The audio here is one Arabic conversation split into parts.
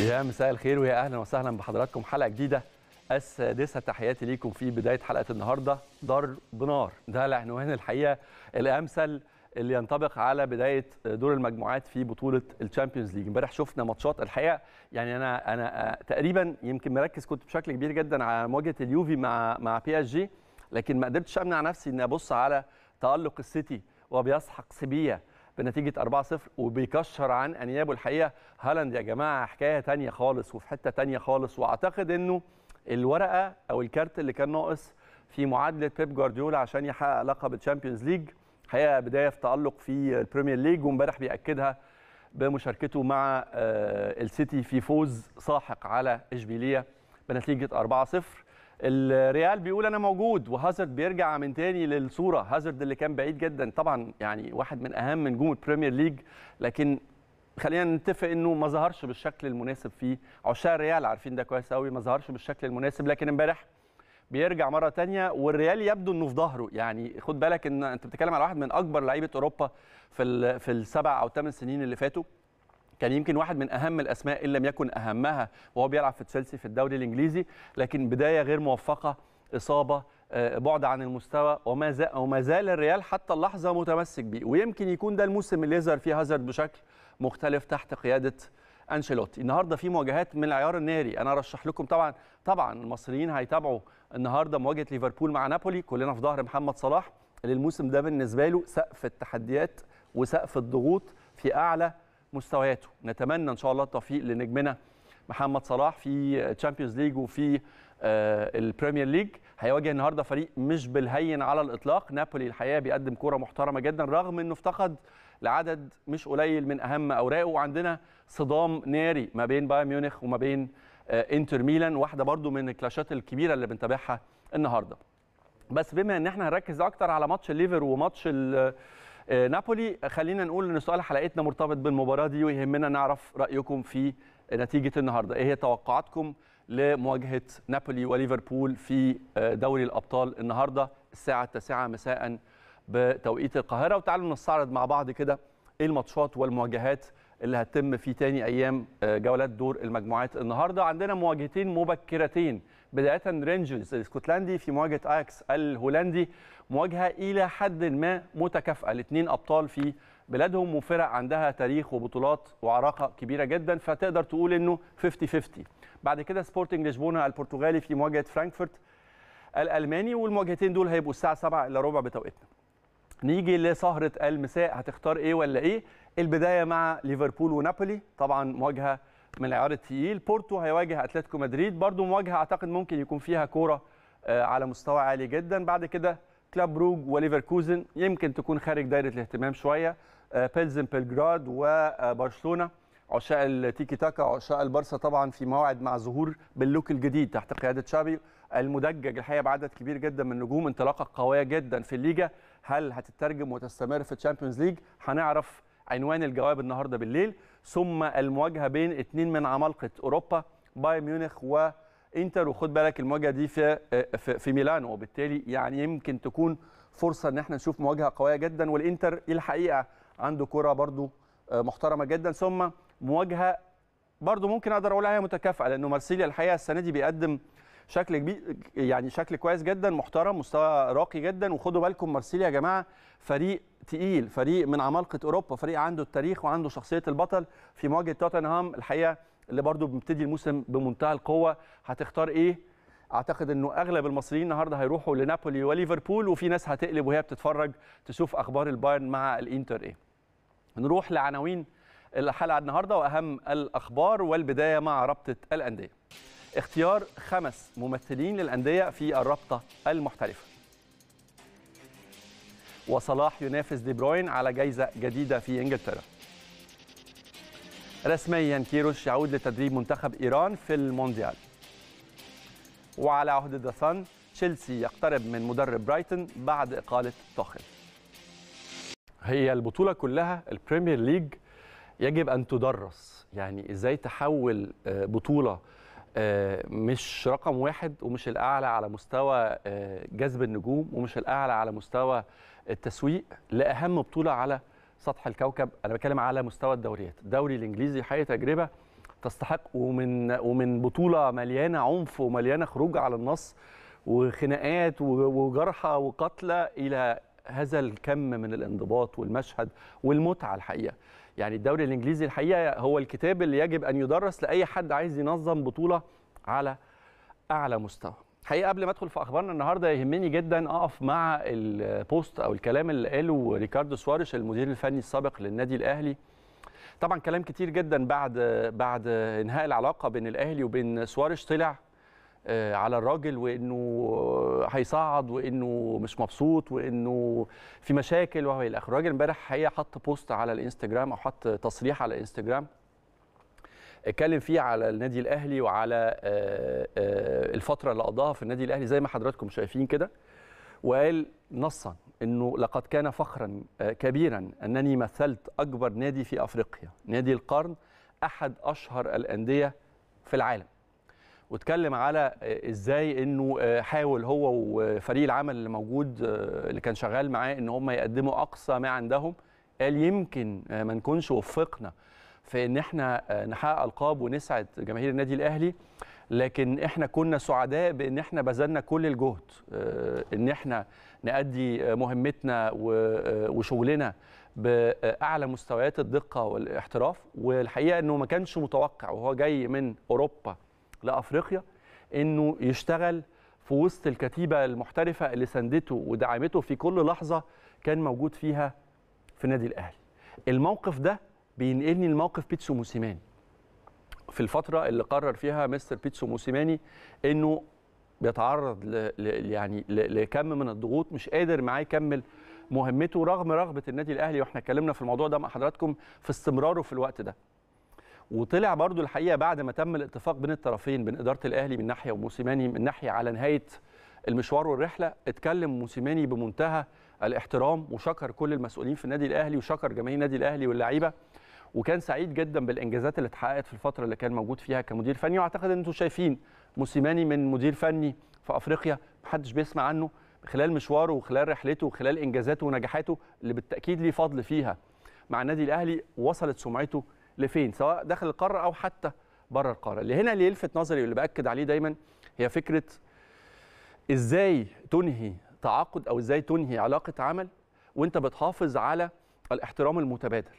يا مساء الخير ويا أهلا وسهلا بحضراتكم. حلقة جديدة السادسة. تحياتي ليكم في بداية حلقة النهارده. ضرب نار. ده العنوان الحقيقة الأمثل اللي ينطبق على بداية دور المجموعات في بطولة ال Champions League. امبارح شفنا ماتشات الحقيقة. يعني أنا أنا تقريبا يمكن مركز كنت بشكل كبير جدا على مواجهة اليوفي مع مع PSG لكن ما قدرتش أمنع نفسي إني أبص على تألق السيتي وبيسحق سيفيا. بنتيجة 4-0 وبيكشر عن أنيابه الحقيقة. هالاند يا جماعة حكاية تانية خالص وفي حتة تانية خالص. وأعتقد إنه الورقة أو الكارت اللي كان ناقص في معادلة بيب جوارديولا عشان يحقق لقب ال Champions League حقيقة بداية في تألق في ال Premier League وامبارح بيأكدها بمشاركته مع السيتي في فوز ساحق على إشبيلية بنتيجة 4-0 الريال بيقول أنا موجود وهازارد بيرجع من تاني للصورة. هازارد اللي كان بعيد جدا طبعا يعني واحد من أهم نجوم ال Premier League لكن خلينا نتفق إنه ما ظهرش بالشكل المناسب في عشاق الريال. عارفين ده كويس قوي ما ظهرش بالشكل المناسب لكن امبارح بيرجع مرة تانية والريال يبدو إنه في ظهره. يعني خد بالك إن أنت بتتكلم على واحد من أكبر لعيبة أوروبا في في السبع أو ثمان سنين اللي فاتوا. كان يمكن واحد من أهم الأسماء إن لم يكن أهمها وهو بيلعب في تشيلسي في الدوري الإنجليزي لكن بداية غير موفقة إصابة بعد عن المستوى وما زال وما زال الريال حتى اللحظة متمسك بيه. ويمكن يكون ده الموسم اللي يظهر فيه هازارد بشكل مختلف تحت قيادة أنشيلوتي. النهارده في مواجهات من العيار الناري أنا أرشح لكم طبعا طبعا المصريين هيتابعوا النهارده مواجهة ليفربول مع نابولي. كلنا في ظهر محمد صلاح. اللي الموسم ده بالنسبة له سقف التحديات وسقف الضغوط في أعلى مستوياته. نتمنى إن شاء الله التوفيق لنجمنا محمد صلاح في Champions League وفي ال Premier League هيواجه النهارده فريق مش بالهين على الإطلاق. نابولي الحقيقة بيقدم كورة محترمة جدا رغم إنه افتقد لعدد مش قليل من أهم أوراقه. وعندنا صدام ناري ما بين بايرن ميونخ وما بين إنتر ميلان واحدة برضو من ال clashات الكبيرة اللي بنتابعها النهارده. بس بما إن إحنا هنركز أكتر على ماتش الليفر وماتش نابولي خلينا نقول إن سؤال حلقتنا مرتبط بالمباراة دي ويهمنا نعرف رأيكم في نتيجة النهارده. إيه هي توقعاتكم لمواجهة نابولي وليفربول في دوري الأبطال النهارده الساعة 9 مساء بتوقيت القاهرة؟ وتعالوا نستعرض مع بعض كده إيه ال matchات والمواجهات اللي هتتم في تاني أيام جولات دور المجموعات النهارده. عندنا مواجهتين مبكرتين بداية رينجرز الاسكتلندي في مواجهة اياكس الهولندي مواجهة إلى حد ما متكافئة. الاثنين أبطال في بلادهم وفرق عندها تاريخ وبطولات وعراقة كبيرة جدا فتقدر تقول إنه 50 50 بعد كده سبورتنج لشبونه البرتغالي في مواجهة فرانكفورت الألماني والمواجهتين دول هيبقوا الساعة 7 إلا ربع بتوقيتنا. نيجي لسهرة المساء هتختار إيه ولا إيه؟ البداية مع ليفربول ونابولي. طبعا مواجهة من العيار الثقيل بورتو هيواجه أتلتيكو مدريد. برضو مواجهة أعتقد ممكن يكون فيها كورة على مستوى عالي جدا. بعد كده كلاب بروج وليفركوزن يمكن تكون خارج دايرة الاهتمام شوية. بيلزن وبرشلونه عشاق التيكي تاكا عشاق البارسا طبعا في موعد مع ظهور بال look الجديد تحت قيادة تشافي المدجج. الحقيقة بعدد كبير جدا من نجوم انطلاقة قوية جدا في الليجا. هل هتترجم وتستمر في ال Champions League؟ هنعرف عنوان الجواب النهارده بالليل. ثم المواجهة بين اثنين من عمالقة أوروبا بايرن ميونخ وانتر وخد بالك المواجهة دي في في, ميلانو. وبالتالي يعني يمكن تكون فرصة إن إحنا نشوف مواجهة قوية جدا. والإنتر الحقيقة عنده كرة برضو محترمة جدا. ثم مواجهة برضو ممكن أقدر أقول عليها متكافئة لأنه مارسيليا الحقيقة السنة دي بيقدم شكل كبير يعني شكل كويس جدا محترم مستوى راقي جدا. وخدوا بالكم مارسيليا يا جماعة فريق تقيل فريق من عمالقه أوروبا فريق عنده التاريخ وعنده شخصية البطل. في مواجهة توتنهام الحقيقة اللي برضو بيبتدي الموسم بمنتهى القوة. هتختار إيه؟ أعتقد إنه أغلب المصريين النهارده هيروحوا لنابولي وليفربول. وفي ناس هتقلب وهي بتتفرج تشوف أخبار البايرن مع الإنتر إيه. نروح لعناوين الحلقة النهارده وأهم الأخبار والبداية مع رابطة الأندية. اختيار خمس ممثلين للأندية في الرابطة المحترفة. وصلاح ينافس دي بروين على جائزه جديدة في إنجلترا. رسميا كيروش يعود لتدريب منتخب إيران في المونديال. وعلى عهدة داسان تشيلسي يقترب من مدرب برايتون بعد إقالة توخل هي البطولة كلها ال Premier League يجب أن تدرس. يعني إزاي تحول بطولة مش رقم واحد ومش الأعلى على مستوى جذب النجوم ومش الأعلى على مستوى التسويق لأهم بطولة على سطح الكوكب. أنا بتكلم على مستوى الدوريات. الدوري الإنجليزي حقيقة تجربة تستحق ومن ومن بطولة مليانة عنف ومليانة خروج على النص وخناقات وجرحى وقتلى إلى هذا الكم من الانضباط والمشهد والمتعة الحقيقة. يعني الدوري الإنجليزي الحقيقة هو الكتاب اللي يجب أن يدرس لأي حد عايز ينظم بطولة على أعلى مستوى. الحقيقة قبل ما أدخل في أخبارنا النهارده يهمني جدا أقف مع ال post أو الكلام اللي قاله ريكاردو سواريش المدير الفني السابق للنادي الأهلي. طبعا كلام كتير جدا بعد بعد إنهاء العلاقة بين الأهلي وبين سواريش طلع على الراجل وإنه هيصعد وإنه مش مبسوط وإنه في مشاكل وهو إلى آخره. الراجل امبارح الحقيقة حط بوست على الإنستجرام أو حط تصريح على الإنستجرام اتكلم فيه على النادي الأهلي وعلى الفترة اللي قضاها في النادي الأهلي زي ما حضراتكم شايفين كده وقال نصا إنه لقد كان فخرا كبيرا أنني مثلت أكبر نادي في أفريقيا نادي القرن أحد أشهر الأندية في العالم. واتكلم على إزاي انه حاول هو وفريق العمل اللي موجود اللي كان شغال معاه ان هم يقدموا اقصى ما عندهم. قال يمكن ما نكونش وفقنا في ان إحنا نحقق القاب ونسعد جماهير النادي الاهلي لكن إحنا كنا سعداء بان إحنا بذلنا كل الجهد ان إحنا نأدي مهمتنا وشغلنا بأعلى مستويات الدقة والاحتراف. والحقيقة إنه ما كانش متوقع وهو جاي من أوروبا لافريقيا إنه يشتغل في وسط الكتيبة المحترفة اللي ساندته ودعمته في كل لحظة كان موجود فيها في النادي الأهلي. الموقف ده بينقلني لموقف بيتسو موسيماني. في الفترة اللي قرر فيها مستر بيتسو موسيماني إنه بيتعرض ل يعني لكم من الضغوط مش قادر معاه يكمل مهمته رغم رغبة النادي الأهلي وإحنا اتكلمنا في الموضوع ده مع حضراتكم في استمراره في الوقت ده. وطلع برضو الحقيقة بعد ما تم الاتفاق بين الطرفين بين إدارة الأهلي من ناحية وموسيماني من ناحية على نهاية المشوار والرحلة اتكلم موسيماني بمنتهى الاحترام وشكر كل المسؤولين في النادي الأهلي وشكر جماهير النادي الأهلي واللعيبة. وكان سعيد جدا بالإنجازات اللي اتحققت في الفترة اللي كان موجود فيها كمدير فني. وأعتقد إن أنتم شايفين موسيماني من مدير فني في أفريقيا محدش بيسمع عنه خلال مشواره وخلال رحلته وخلال إنجازاته ونجاحاته اللي بالتأكيد ليه فضل فيها مع النادي الأهلي وصلت سمعته لفين؟ سواء داخل القارة أو حتى بره القارة. اللي هنا اللي يلفت نظري واللي بأكد عليه دايما هي فكرة إزاي تنهي تعاقد أو إزاي تنهي علاقة عمل وأنت بتحافظ على الاحترام المتبادل.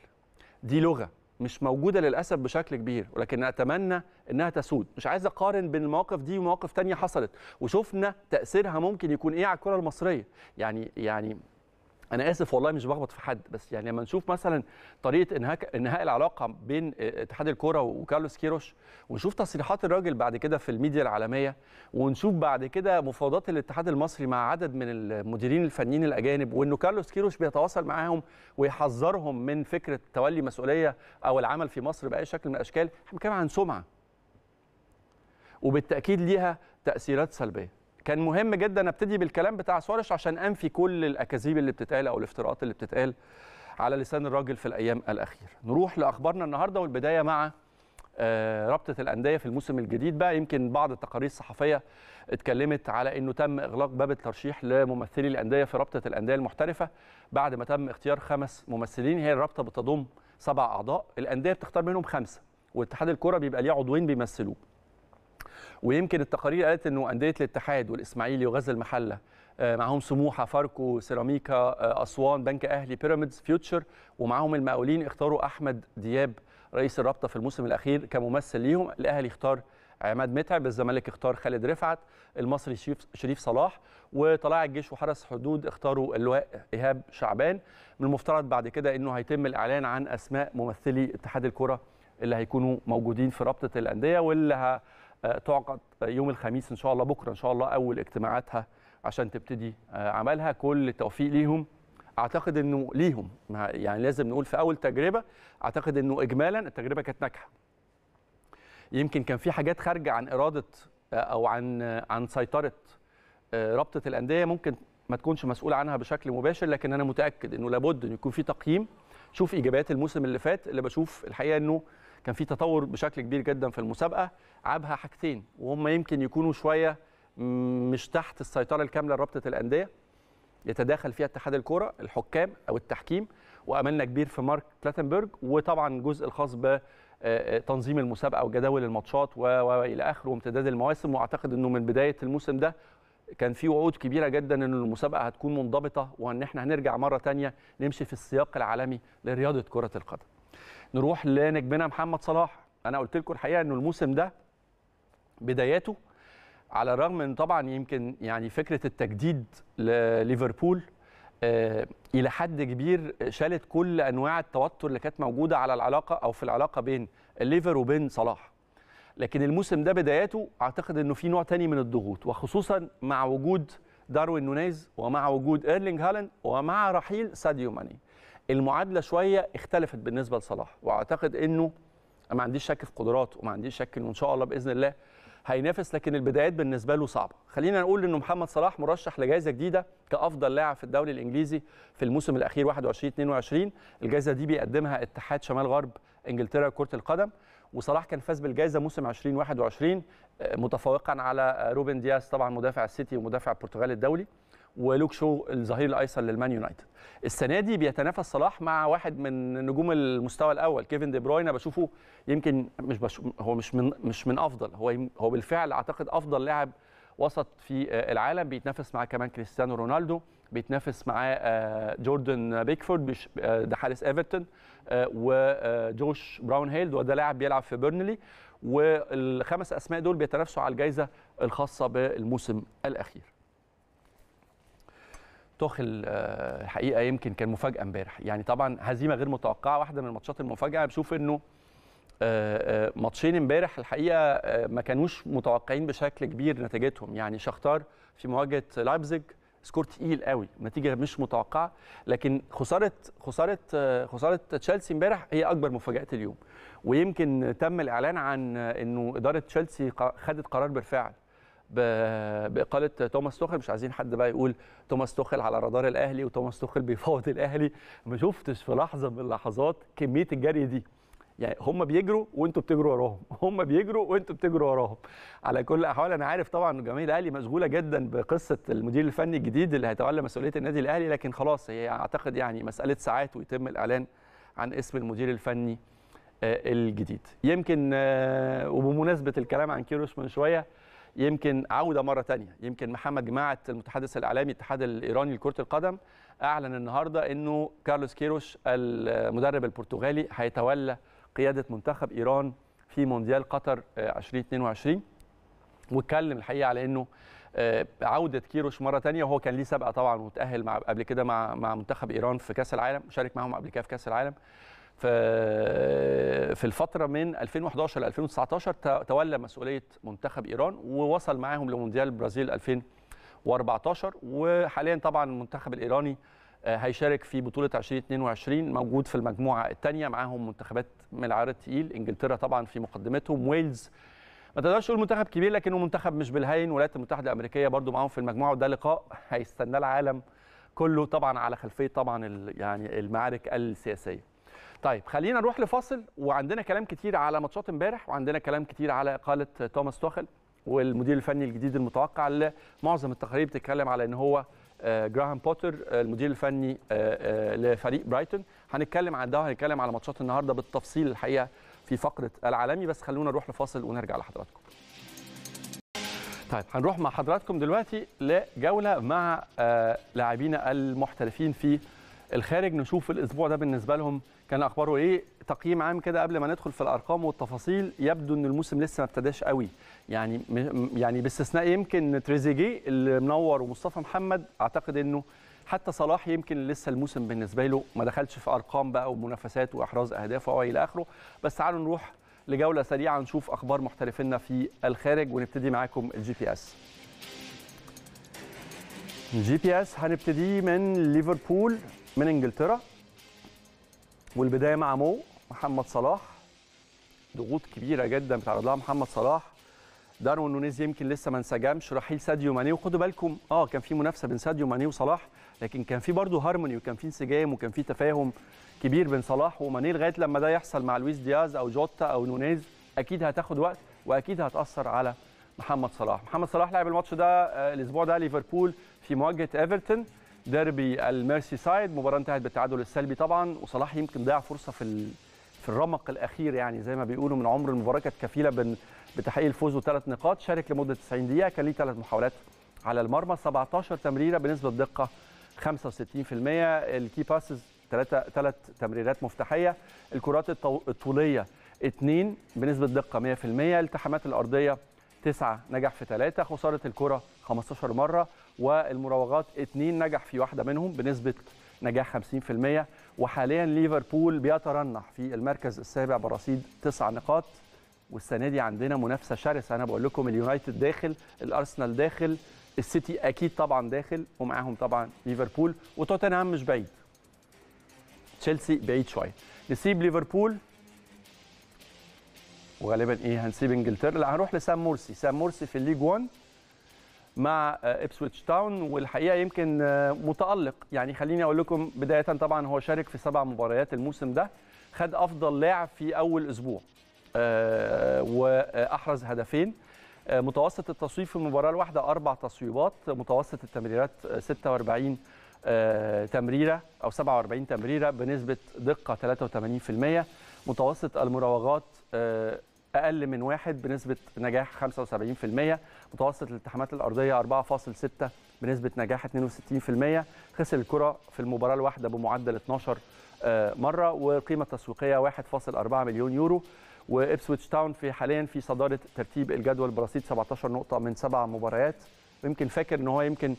دي لغة مش موجودة للأسف بشكل كبير ولكن أتمنى إنها تسود. مش عايز أقارن بين المواقف دي ومواقف تانية حصلت. وشفنا تأثيرها ممكن يكون إيه على الكرة المصرية. يعني يعني أنا آسف والله مش بخبط في حد بس يعني لما نشوف مثلا طريقة إنهاء العلاقة بين اتحاد الكورة وكارلوس كيروش ونشوف تصريحات الراجل بعد كده في الميديا العالمية ونشوف بعد كده مفاوضات الاتحاد المصري مع عدد من المديرين الفنيين الأجانب وإنه كارلوس كيروش بيتواصل معاهم ويحذرهم من فكرة تولي مسؤولية أو العمل في مصر بأي شكل من الأشكال إحنا بنتكلم عن سمعة. وبالتأكيد ليها تأثيرات سلبية. كان مهم جدا أبتدي بالكلام بتاع سوارش عشان أنفي كل الأكاذيب اللي بتتقال أو الافتراءات اللي بتتقال على لسان الراجل في الأيام الاخيره نروح لأخبارنا النهارده والبداية مع رابطة الأندية في الموسم الجديد بقى. يمكن بعض التقارير الصحفية اتكلمت على إنه تم إغلاق باب الترشيح لممثلي الأندية في رابطة الأندية المحترفة بعد ما تم اختيار خمس ممثلين. هي الرابطة بتضم سبع أعضاء. الأندية بتختار منهم خمسة واتحاد الكره بيبقى ليه عضوين بيمثلوه. ويمكن التقارير قالت إنه أندية الاتحاد والإسماعيلي وغزل المحلة معاهم سموحة فاركو سيراميكا أسوان بنك أهلي بيراميدز فيوتشر ومعاهم المقاولين اختاروا أحمد دياب رئيس الرابطة في الموسم الأخير كممثل ليهم. الأهلي اختار عماد متعب الزمالك اختار خالد رفعت المصري شريف صلاح وطلائع الجيش وحرس حدود اختاروا اللواء إيهاب شعبان. من المفترض بعد كده إنه هيتم الإعلان عن أسماء ممثلي اتحاد الكرة اللي هيكونوا موجودين في رابطة الأندية واللي تعقد يوم الخميس إن شاء الله بكرة إن شاء الله أول اجتماعاتها عشان تبتدي عملها. كل التوفيق ليهم. أعتقد إنه ليهم. يعني لازم نقول في أول تجربة أعتقد إنه اجمالا التجربة كانت ناجحة. يمكن كان في حاجات خارجة عن إرادة أو عن عن سيطرة رابطة الأندية ممكن ما تكونش مسؤول عنها بشكل مباشر لكن أنا متأكد إنه لابد إن يكون في تقييم. شوف إيجابيات الموسم اللي فات اللي بشوف الحقيقة إنه كان في تطور بشكل كبير جدا في المسابقة عابها حاجتين وهم يمكن يكونوا شوية مش تحت السيطرة الكاملة لرابطة الأندية يتداخل فيها اتحاد الكورة الحكام أو التحكيم وأملنا كبير في مارك كلاتنبرج وطبعا الجزء الخاص آه، تنظيم المسابقة وجداول الماتشات وإلى آخره وامتداد المواسم وأعتقد إنه من بداية الموسم ده كان في وعود كبيرة جدا ان المسابقة هتكون منضبطة وإن إحنا هنرجع مرة تانية نمشي في السياق العالمي لرياضة كرة القدم. نروح لنجمنا محمد صلاح. أنا قلت لكم الحقيقة إنه الموسم ده بداياته على الرغم من طبعا يمكن يعني فكرة التجديد لليفربول آه، إلى حد كبير شالت كل أنواع التوتر اللي كانت موجودة على العلاقة أو في العلاقة بين الليفر وبين صلاح. لكن الموسم ده بداياته أعتقد إنه في نوع تاني من الضغوط وخصوصا مع وجود داروين نونيز ومع وجود إيرلينج هالاند ومع رحيل ساديو ماني. المعادلة شوية اختلفت بالنسبة لصلاح وأعتقد إنه ما عنديش شك في قدراته وما عنديش شك إنه إن شاء الله بإذن الله هينافس لكن البدايات بالنسبة له صعبة. خلينا نقول إنه محمد صلاح مرشح لجائزة جديدة كأفضل لاعب في الدوري الإنجليزي في الموسم الأخير 21 22 الجائزة دي بيقدمها اتحاد شمال غرب إنجلترا كرة القدم وصلاح كان فاز بالجائزة موسم 2021 آه، متفوقا على آه، روبن دياس طبعا مدافع السيتي ومدافع البرتغال الدولي. ولوك شو الظهير الأيسر للمان يونايتد. السنة دي بيتنافس صلاح مع واحد من نجوم المستوى الأول كيفن دي بروين بشوفه يمكن مش بش هو مش من مش من أفضل. هو هو بالفعل أعتقد أفضل لاعب وسط في آه، العالم. بيتنافس معاه كمان كريستيانو رونالدو. بيتنافس معاه جوردن بيكفورد ده حارس إيفرتون وجوش براون هيلد وده لاعب بيلعب في بيرنلي. والخمس أسماء دول بيتنافسوا على الجائزه الخاصة بالموسم الأخير. توخل آه، الحقيقة يمكن كان مفاجأة امبارح. يعني طبعا هزيمة غير متوقعة واحدة من ال matchات المفاجأة. بشوف إنه آه، آه، matchين امبارح الحقيقة ما كانوش متوقعين بشكل كبير نتيجتهم. يعني شختار في مواجهة لايبزيج score تقيل قوي نتيجة مش متوقعة. لكن خسارة خسارة خسارة تشيلسي امبارح هي أكبر مفاجآت اليوم. ويمكن تم الإعلان عن إنه إدارة تشيلسي خدت قرار بالفعل. بإقالة توماس توخل مش عايزين حد بقى يقول توماس توخل على رادار الأهلي وتوماس توخل بيفاوض الأهلي. ما شفتش في لحظة من اللحظات كمية الجري دي. يعني هم بيجروا وانتوا بتجروا وراهم. هم بيجروا وانتوا بتجروا وراهم. على كل الاحوال أنا عارف طبعا جماهير الأهلي مشغولة جدا بقصة المدير الفني الجديد اللي هيتولى مسؤولية النادي الأهلي لكن خلاص هي أعتقد يعني مسألة ساعات ويتم الإعلان عن اسم المدير الفني آه، الجديد. يمكن آه، وبمناسبة الكلام عن كيروش من شوية يمكن عودة مرة ثانية يمكن محمد جماعة المتحدث الإعلامي الاتحاد الإيراني لكرة القدم أعلن النهارده إنه كارلوس كيروش المدرب البرتغالي هيتولى قيادة منتخب إيران في مونديال قطر 2022 واتكلم الحقيقة على إنه آه، عودة كيروش مرة ثانية وهو كان ليه سابقة طبعا وتاهل مع قبل كده مع مع منتخب إيران في كأس العالم شارك معاهم قبل كده في كأس العالم. في في الفترة من 2011 ل 2019 تولى مسؤولية منتخب إيران ووصل معاهم لمونديال البرازيل 2014 وحاليا طبعا المنتخب الإيراني آه، هيشارك في بطولة 2022 موجود في المجموعة الثانية معاهم منتخبات من العيار الثقيل إنجلترا طبعا في مقدمتهم ويلز. ما تقدرش تقول منتخب كبير لكنه منتخب مش بالهين. الولايات المتحدة الأمريكية برضو معاهم في المجموعة وده لقاء هيستناه العالم كله طبعا على خلفية طبعا يعني المعارك السياسية. طيب خلينا نروح لفاصل وعندنا كلام كتير على ماتشات امبارح وعندنا كلام كتير على إقالة توماس توخل والمدير الفني الجديد المتوقع اللي معظم التقارير بتتكلم على إن هو آه، جراهام بوتر آه، المدير الفني آه، لفريق برايتون. هنتكلم عن ده وهنتكلم على ماتشات النهارده بالتفصيل الحقيقة في فقرة العالمي بس خلونا نروح لفاصل ونرجع لحضراتكم. طيب هنروح مع حضراتكم دلوقتي لجولة مع لاعبينا المحترفين في الخارج. نشوف الأسبوع ده بالنسبة لهم كان أخباره إيه؟ تقييم عام كده قبل ما ندخل في الأرقام والتفاصيل. يبدو إن الموسم لسه ما ابتداش قوي. يعني يعني باستثناء يمكن تريزيجيه اللي منور ومصطفى محمد أعتقد إنه حتى صلاح يمكن لسه الموسم بالنسبة له ما دخلش في أرقام بقى ومنافسات وإحراز اهداف والى آخره. بس تعالوا نروح لجولة سريعة نشوف أخبار محترفينا في الخارج ونبتدي معاكم ال GPS ال GPS هنبتدي من ليفربول من إنجلترا. والبداية مع مو محمد صلاح. ضغوط كبيرة جدا بتعرض لها محمد صلاح. داروين نونيز يمكن لسه ما انسجمش رحيل ساديو ماني. وخدوا بالكم آه كان في منافسة بين ساديو ماني وصلاح لكن كان في برضه هارموني وكان في انسجام وكان في تفاهم كبير بين صلاح وماني لغاية لما ده يحصل مع لويس دياز أو جوتا أو نونيز أكيد هتاخد وقت وأكيد هتأثر على محمد صلاح. محمد صلاح لعب الماتش ده آه، الأسبوع ده ليفربول في مواجهة إيفرتون. ديربي الميرسي سايد مباراة انتهت بالتعادل السلبي طبعا وصلاح يمكن ضيع فرصة في في الرمق الأخير يعني زي ما بيقولوا من عمر المباراة كانت كفيلة بتحقيق الفوز وثلاث نقاط شارك لمدة 90 دقيقة كان ليه ثلاث محاولات على المرمى 17 تمريرة بنسبة دقه 65% الكي باسز ثلاثة ثلاث تمريرات مفتاحية الكرات الطولية اثنين بنسبة دقه 100% الالتحامات الأرضية تسعة نجح في ثلاثة خسارة الكرة 15 مرة والمراوغات اثنين نجح في واحدة منهم بنسبة نجاح 50% وحاليا ليفربول بيترنح في المركز السابع برصيد تسع نقاط. والسنة دي عندنا منافسة شرسة. أنا بقول لكم اليونايتد داخل الأرسنال داخل السيتي أكيد طبعا داخل ومعاهم طبعا ليفربول. وتوتنهام مش بعيد. تشيلسي بعيد شوية. نسيب ليفربول. وغالبا إيه هنسيب إنجلترا. لا هنروح لسام مورسي. سام مورسي في ال League 1 مع ابسويتش تاون والحقيقة يمكن متألق. يعني خليني أقول لكم بداية طبعا هو شارك في سبع مباريات الموسم ده خد أفضل لاعب في أول أسبوع وأحرز هدفين. متوسط التصويب في المباراة الواحدة أربع تصويبات متوسط التمريرات 46 تمريرة أو 47 تمريرة بنسبة دقة 83% متوسط المراوغات أقل من واحد بنسبة نجاح 75% متوسط الالتحامات الأرضية 4.6 بنسبة نجاح 62% خسر الكرة في المباراة الواحدة بمعدل 12 مرة وقيمة تسويقية 1.4 مليون يورو وإبسويتش تاون في حاليا في صدارة ترتيب الجدول برصيد 17 نقطة من سبع مباريات. ويمكن فاكر إن هو يمكن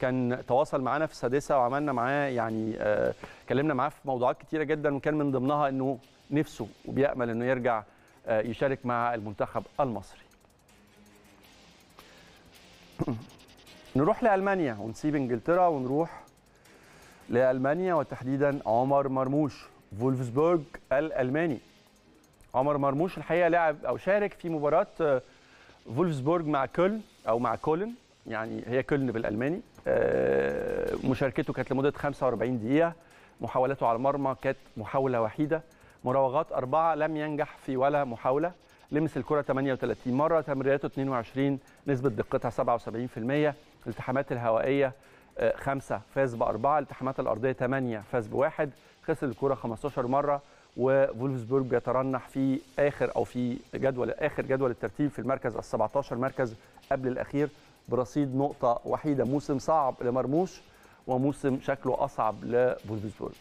كان تواصل معانا في السادسه وعملنا معاه يعني اتكلمنا معاه في موضوعات كتيرة جدا وكان من ضمنها إنه نفسه وبيأمل إنه يرجع يشارك مع المنتخب المصري. نروح لألمانيا ونسيب إنجلترا ونروح لألمانيا وتحديدا عمر مرموش فولفسبورج الألماني. عمر مرموش الحقيقة لعب أو شارك في مباراة فولفسبورج مع كولن أو مع كولن يعني هي كولن بالألماني مشاركته كانت لمدة 45 دقيقة محاولاته على المرمى كانت محاولة وحيدة مراوغات أربعة لم ينجح في ولا محاولة. لمس الكرة 38 مرة تمريراته 22 نسبة دقتها 77% الالتحامات الهوائية خمسة فاز بأربعة. الالتحامات الأرضية 8 فاز بواحد. خسر الكرة 15 مرة وفولفسبورج بيترنح في آخر أو في جدول آخر جدول الترتيب في المركز ال 17 مركز قبل الأخير. برصيد نقطة وحيدة موسم صعب لمرموش وموسم شكله أصعب لفولفسبورج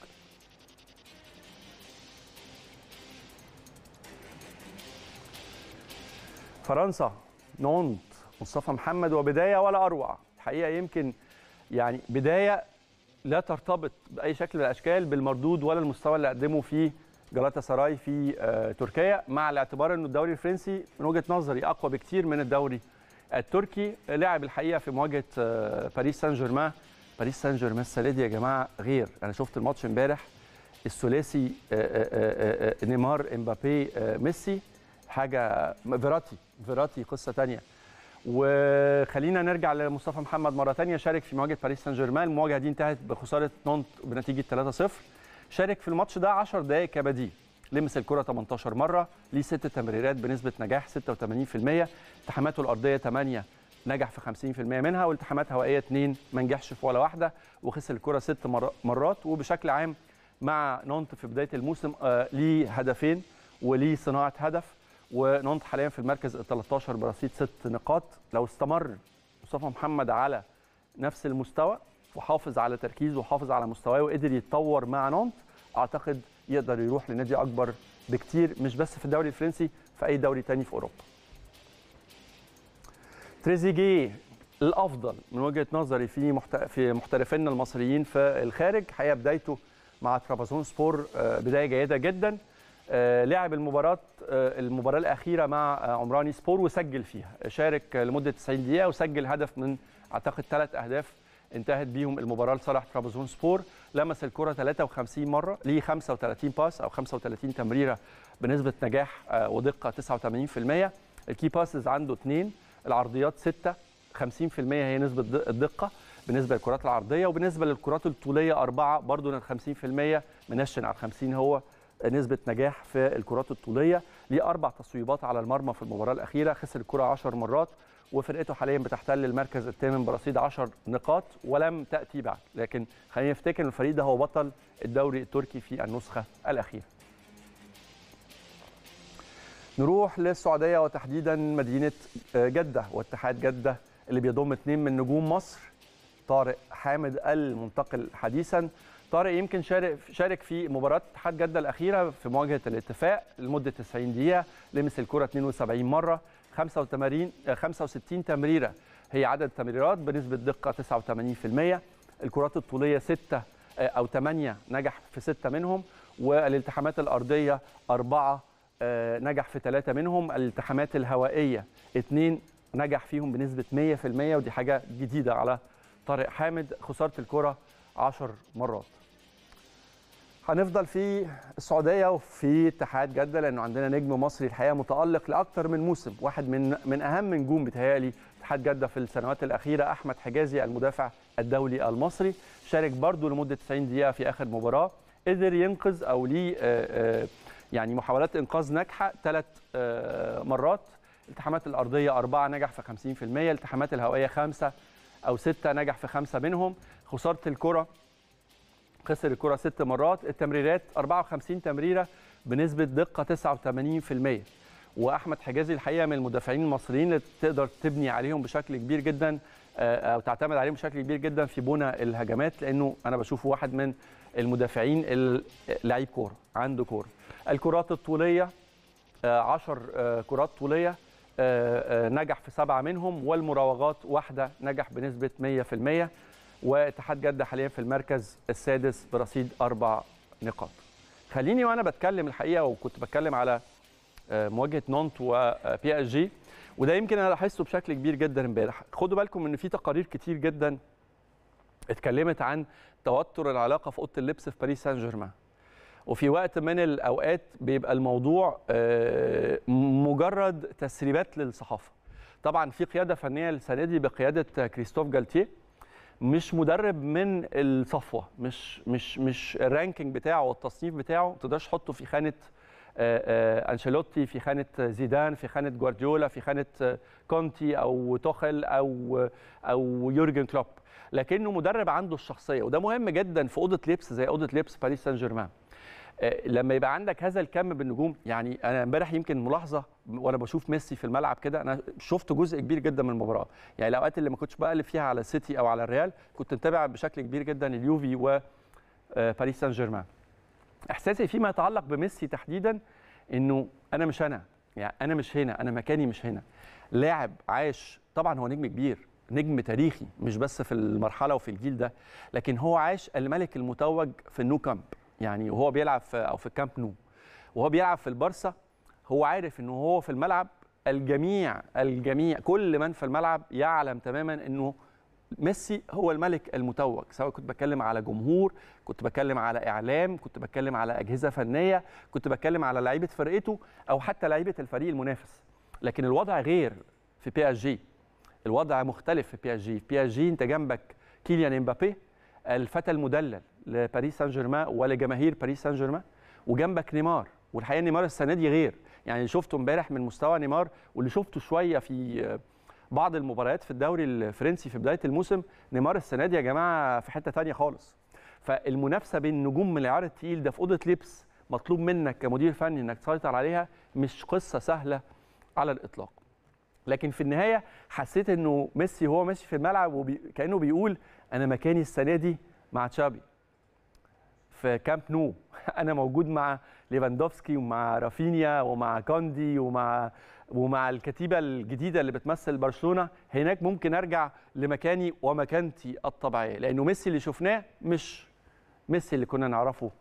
فرنسا. نونت. مصطفى محمد وبداية ولا أروع. الحقيقة يمكن يعني بداية لا ترتبط بأي شكل من الأشكال بالمردود ولا المستوى اللي قدمه في جلاتا سراي في تركيا مع الاعتبار إنه الدوري الفرنسي من وجهة نظري أقوى بكتير من الدوري التركي. لعب الحقيقة في مواجهة باريس سان جيرمان باريس سان جيرمان السنة دي يا جماعة غير. أنا شفت الماتش امبارح الثلاثي نيمار إمبابي ميسي. حاجة فيراتي فيراتي قصة ثانية وخلينا نرجع لمصطفى محمد مرة ثانية شارك في مواجهة باريس سان جيرمان المواجهة دي انتهت بخسارة نونت بنتيجة 3-0 شارك في الماتش ده 10 دقائق كبديل. لمس الكرة 18 مرة ليه ست تمريرات بنسبة نجاح 86% التحاماته الأرضية 8 نجح في 50% منها والتحامات هوائية 2 ما نجحش في ولا واحدة. وخسر الكرة ست مرات. وبشكل عام مع نونت في بداية الموسم آه ليه هدفين وليه صناعة هدف. ونونت حاليا في المركز ال 13 برصيد ست نقاط. لو استمر مصطفى محمد على نفس المستوى وحافظ على تركيزه وحافظ على مستواه وقدر يتطور مع نونت أعتقد يقدر يروح لنادي أكبر بكتير مش بس في الدوري الفرنسي في أي دوري تاني في أوروبا. تريزيجيه الأفضل من وجهة نظري في. في محترفينا المصريين في الخارج. حقيقة بدايته مع ترابزون سبور بداية جيدة جدا. لعب المباراة المباراة الأخيرة مع عمرانية سبور وسجل فيها. شارك لمدة 90 دقيقة وسجل هدف من أعتقد ثلاث أهداف انتهت بيهم المباراة لصالح ترابزون سبور. لمس الكرة 53 مرة ليه 35 pass أو 35 تمريرة بنسبة نجاح ودقة 89% ال key passes عنده اثنين العرضيات 6 50% هي نسبة الدقة بالنسبة للكرات العرضية وبالنسبة للكرات الطولية أربعة برضه 50% منشن على 50 هو. نسبة نجاح في الكرات الطولية. ليه أربع تصويبات على المرمى في المباراة الأخيرة. خسر الكرة 10 مرات وفرقته حاليا بتحتل المركز الثامن برصيد 10 نقاط ولم تأتي بعد. لكن خلينا نفتكر الفريق ده هو بطل الدوري التركي في النسخة الأخيرة. نروح للسعودية وتحديدا مدينة جدة واتحاد جدة اللي بيضم اثنين من نجوم مصر. طارق حامد المنتقل حديثا. طارق يمكن شارك شارك في مباراة اتحاد جدة الأخيرة في مواجهة الاتفاق لمدة 90 دقيقة لمس الكرة 72 مرة 85 65 تمريرة. هي عدد تمريرات بنسبة دقة 89% الكرات الطولية 6 أو 8 نجح في 6 منهم والالتحامات الأرضية 4 نجح في 3 منهم. الالتحامات الهوائية 2 نجح فيهم بنسبة 100% ودي حاجة جديدة على طارق حامد. خسارة الكرة 10 مرات. هنفضل في السعودية وفي اتحاد جدة لأنه عندنا نجم مصري الحقيقة متألق لاكثر من موسم واحد من من أهم نجوم بتهيالي اتحاد جدة في السنوات الأخيرة أحمد حجازي المدافع الدولي المصري شارك برضه لمدة 90 دقيقة في آخر مباراة قدر ينقذ أو ليه يعني محاولات إنقاذ ناجحة ثلاث مرات الالتحامات الأرضية أربعة نجح في 50% الالتحامات الهوائية خمسة أو ستة نجح في خمسة منهم خسارة الكرة خسر الكرة ست مرات. التمريرات 54 تمريرة بنسبة دقة 89% وأحمد حجازي الحقيقة من المدافعين المصريين اللي تقدر تبني عليهم بشكل كبير جدا أو تعتمد عليهم بشكل كبير جدا في بناء الهجمات لأنه أنا بشوفه واحد من المدافعين لعيب كورة عنده كورة. الكرات الطولية 10 كرات طولية نجح في سبعة منهم والمراوغات واحدة نجح بنسبة 100% واتحاد جدة حاليا في المركز السادس برصيد أربع نقاط. خليني وأنا بتكلم الحقيقة وكنت بتكلم على مواجهة نونت و PSG وده يمكن أنا لاحظته بشكل كبير جدا امبارح، خدوا بالكم إن في تقارير كتير جدا اتكلمت عن توتر العلاقة في أوضة اللبس في باريس سان جيرمان. وفي وقت من الأوقات بيبقى الموضوع مجرد تسريبات للصحافة. طبعا في قيادة فنية السنة دي بقيادة كريستوف جالتيه مش مدرب من الصفوة مش مش مش ال ranking بتاعه والتصنيف بتاعه ما تقدرش تحطه في خانة أنشيلوتي في خانة زيدان في خانة جوارديولا في خانة كونتي أو توخل أو أو يورجن كلوب. لكنه مدرب عنده الشخصية وده مهم جدا في أوضة لبس زي أوضة لبس باريس سان جيرمان. لما يبقى عندك هذا الكم بالنجوم يعني أنا امبارح يمكن ملاحظة وأنا بشوف ميسي في الملعب كده أنا شفت جزء كبير جدا من المباراة. يعني الأوقات اللي ما كنتش بقلب فيها على السيتي أو على الريال كنت متابع بشكل كبير جدا اليوفي وباريس سان جيرمان إحساسي فيما يتعلق بميسي تحديدا إنه أنا مش أنا. يعني أنا مش هنا أنا مكاني مش هنا. لاعب عاش طبعا هو نجم كبير نجم تاريخي مش بس في المرحلة وفي الجيل ده لكن هو عاش الملك المتوج في النو كامب. يعني وهو بيلعب في أو في كامب نو وهو بيلعب في البارسا هو عارف انه هو في الملعب الجميع الجميع كل من في الملعب يعلم تماما إنه ميسي هو الملك المتوج. سواء كنت بتكلم على جمهور كنت بتكلم على إعلام كنت بتكلم على أجهزة فنية كنت بتكلم على لعيبة فرقته أو حتى لعيبة الفريق المنافس. لكن الوضع غير في PSG الوضع مختلف في بي اس جي في بي اس جي أنت جنبك كيليان إمبابي الفتى المدلل. لباريس سان جيرمان ولجماهير باريس سان جيرمان وجنبك نيمار. والحقيقة نيمار السنة دي غير. يعني شفته امبارح من مستوى نيمار واللي شفته شوية في بعض المباريات في الدوري الفرنسي في بداية الموسم نيمار السنة دي يا جماعة في حتة ثانية خالص. فالمنافسة بين نجوم من العيار التقيل ده في أوضة لبس مطلوب منك كمدير فني إنك تسيطر عليها مش قصة سهلة على الإطلاق. لكن في النهاية حسيت إنه ميسي هو ماشي في الملعب وكانه بيقول أنا مكاني السنة دي مع تشابي. في كامب نو أنا موجود مع ليفاندوفسكي ومع رافينيا ومع كوندي ومع ومع الكتيبة الجديدة اللي بتمثل برشلونة. هناك ممكن أرجع لمكاني ومكانتي الطبيعية لأنه ميسي اللي شفناه مش ميسي اللي كنا نعرفه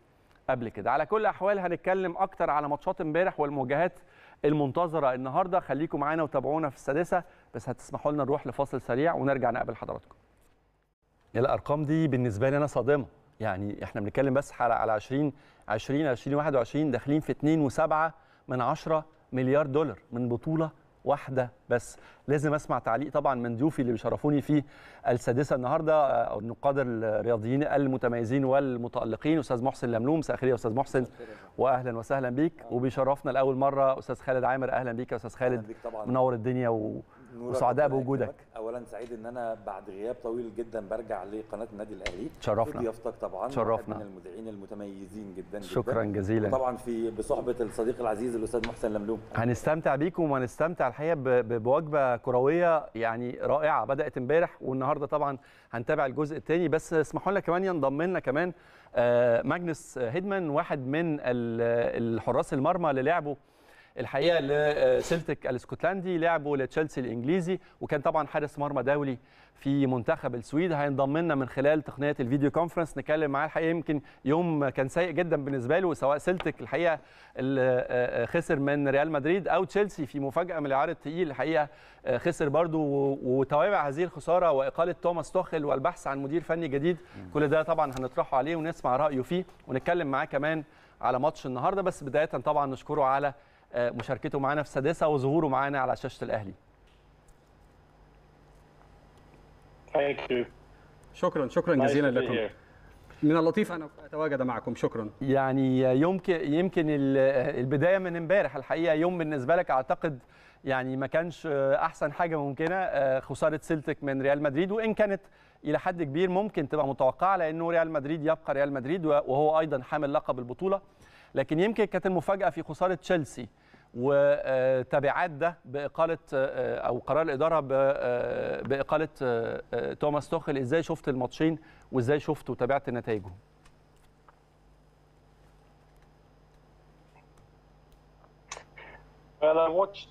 قبل كده. على كل الاحوال هنتكلم أكتر على ماتشات امبارح والمواجهات المنتظرة النهارده. خليكم معانا وتابعونا في السادسة بس هتسمحوا لنا نروح لفاصل سريع ونرجع نقابل حضراتكم. الأرقام دي بالنسبة لي أنا صادمة. يعني إحنا بنتكلم بس على على 20 20 2021 داخلين في 2.7 من 10 مليار دولار من بطولة واحدة بس. لازم أسمع تعليق طبعا من ضيوفي اللي بيشرفوني في السادسة النهارده أو النقاد الرياضيين المتميزين والمتألقين أستاذ محسن لملوم. مساء الخير يا أستاذ محسن. واهلا وسهلا بيك. وبيشرفنا لأول مرة أستاذ خالد عامر. أهلا بيك يا أستاذ خالد. منور الدنيا و... وسعداء بوجودك. اولا سعيد إن أنا بعد غياب طويل جدا برجع لقناة النادي الأهلي. تشرفنا. ضيافتك طبعا تشرفنا. من المذيعين المتميزين جدا شكرا جدا. جزيلا. طبعا في بصحبة الصديق العزيز الأستاذ محسن لملوم هنستمتع بيكم وهنستمتع الحقيقة بوجبة كروية يعني رائعة بدأت امبارح والنهاردة طبعا هنتابع الجزء الثاني بس اسمحوا لنا كمان ينضم لنا كمان ماجنس هيدمان واحد من الحراس المرمى اللي لعبوا الحقيقة لسلتك الاسكتلندي لعبوا لتشيلسي الإنجليزي وكان طبعا حارس مرمى دولي في منتخب السويد. هينضم لنا من خلال تقنية ال video conference نتكلم معاه الحقيقة. يمكن يوم كان سيء جدا بالنسبة له سواء سلتك الحقيقة اللي خسر من ريال مدريد أو تشيلسي في مفاجأة من العيار الثقيل الحقيقة خسر برضو وتوابع هذه الخسارة وإقالة توماس توخل والبحث عن مدير فني جديد. كل ده طبعا هنطرحه عليه ونسمع رأيه فيه. ونتكلم معاه كمان على ماتش النهارده. بس بداية طبعا نشكره على مشاركته معنا في السادسه وظهوره معنا على شاشة الأهلي. Thank you. شكرا شكرا جزيلا لكم. من اللطيف أن أتواجد معكم شكرا يعني يمكن يمكن البداية من امبارح الحقيقة يوم بالنسبة لك أعتقد يعني ما كانش أحسن حاجة ممكنة خسارة سلتك من ريال مدريد وإن كانت إلى حد كبير ممكن تبقى متوقعة لأنه ريال مدريد يبقى ريال مدريد وهو أيضا حامل لقب البطولة لكن يمكن كانت المفاجأة في خسارة تشيلسي وتبعات ده بإقالة أو قرار الإدارة بإقالة توماس توخل إزاي شفت الماتشين وإزاي شفت وتابعت نتائجهم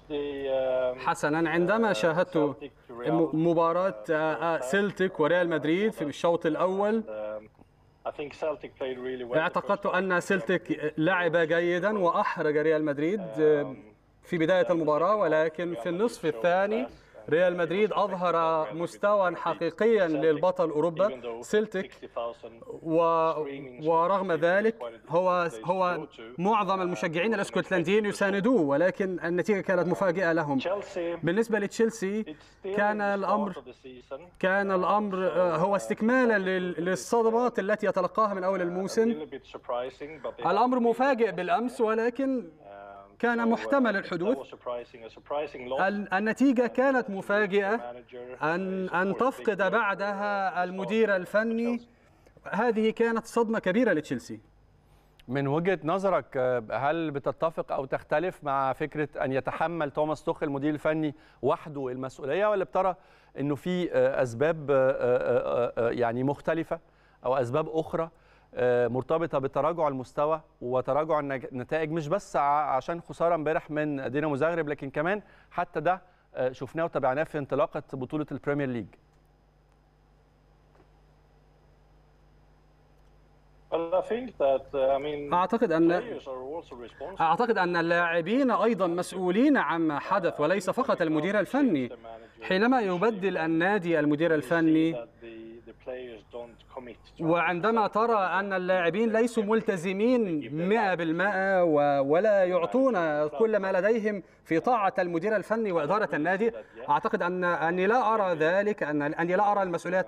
um, حسنا عندما uh, شاهدت مباراة uh, آه،. سلتك وريال مدريد في الشوط الأول اعتقدت. أن سلتك لعب جيدا وأحرج ريال مدريد في بداية المباراة ولكن في النصف الثاني ريال مدريد أظهر مستوى حقيقيا للبطل أوروبا سلتك 60,000 و... ورغم ذلك هو هو معظم المشجعين الإسكتلنديين يساندوه ولكن النتيجة كانت مفاجئة لهم بالنسبة لتشيلسي كان الأمر. كان الأمر آه، هو استكمالا لل- للصدمات التي يتلقاها من أول الموسم الأمر مفاجئ بالأمس ولكن كان محتمل الحدوث. النتيجة كانت مفاجئة أن أن تفقد بعدها المدير. الفني هذه كانت صدمة كبيرة لتشيلسي من وجهة نظرك هل بتتفق أو تختلف مع فكرة أن يتحمل توماس توخل المدير الفني وحده المسؤولية ولا بترى إنه في أسباب يعني مختلفة أو أسباب أخرى مرتبطة بتراجع المستوى وتراجع النتائج مش بس عشان خسارة امبارح من دينامو زاغرب لكن كمان حتى ده شفناه وتابعناه في انطلاقة بطولة ال Premier League أعتقد أن. أعتقد أن اللاعبين أيضا مسؤولين عما حدث وليس فقط المدير الفني حينما يبدل النادي المدير الفني وعندما ترى أن اللاعبين ليسوا ملتزمين 100% و- ولا يعطون كل ما لديهم في طاعة المدير الفني وإدارة النادي. أعتقد أن أني لا أرى ذلك أن أني لا أرى المسؤولية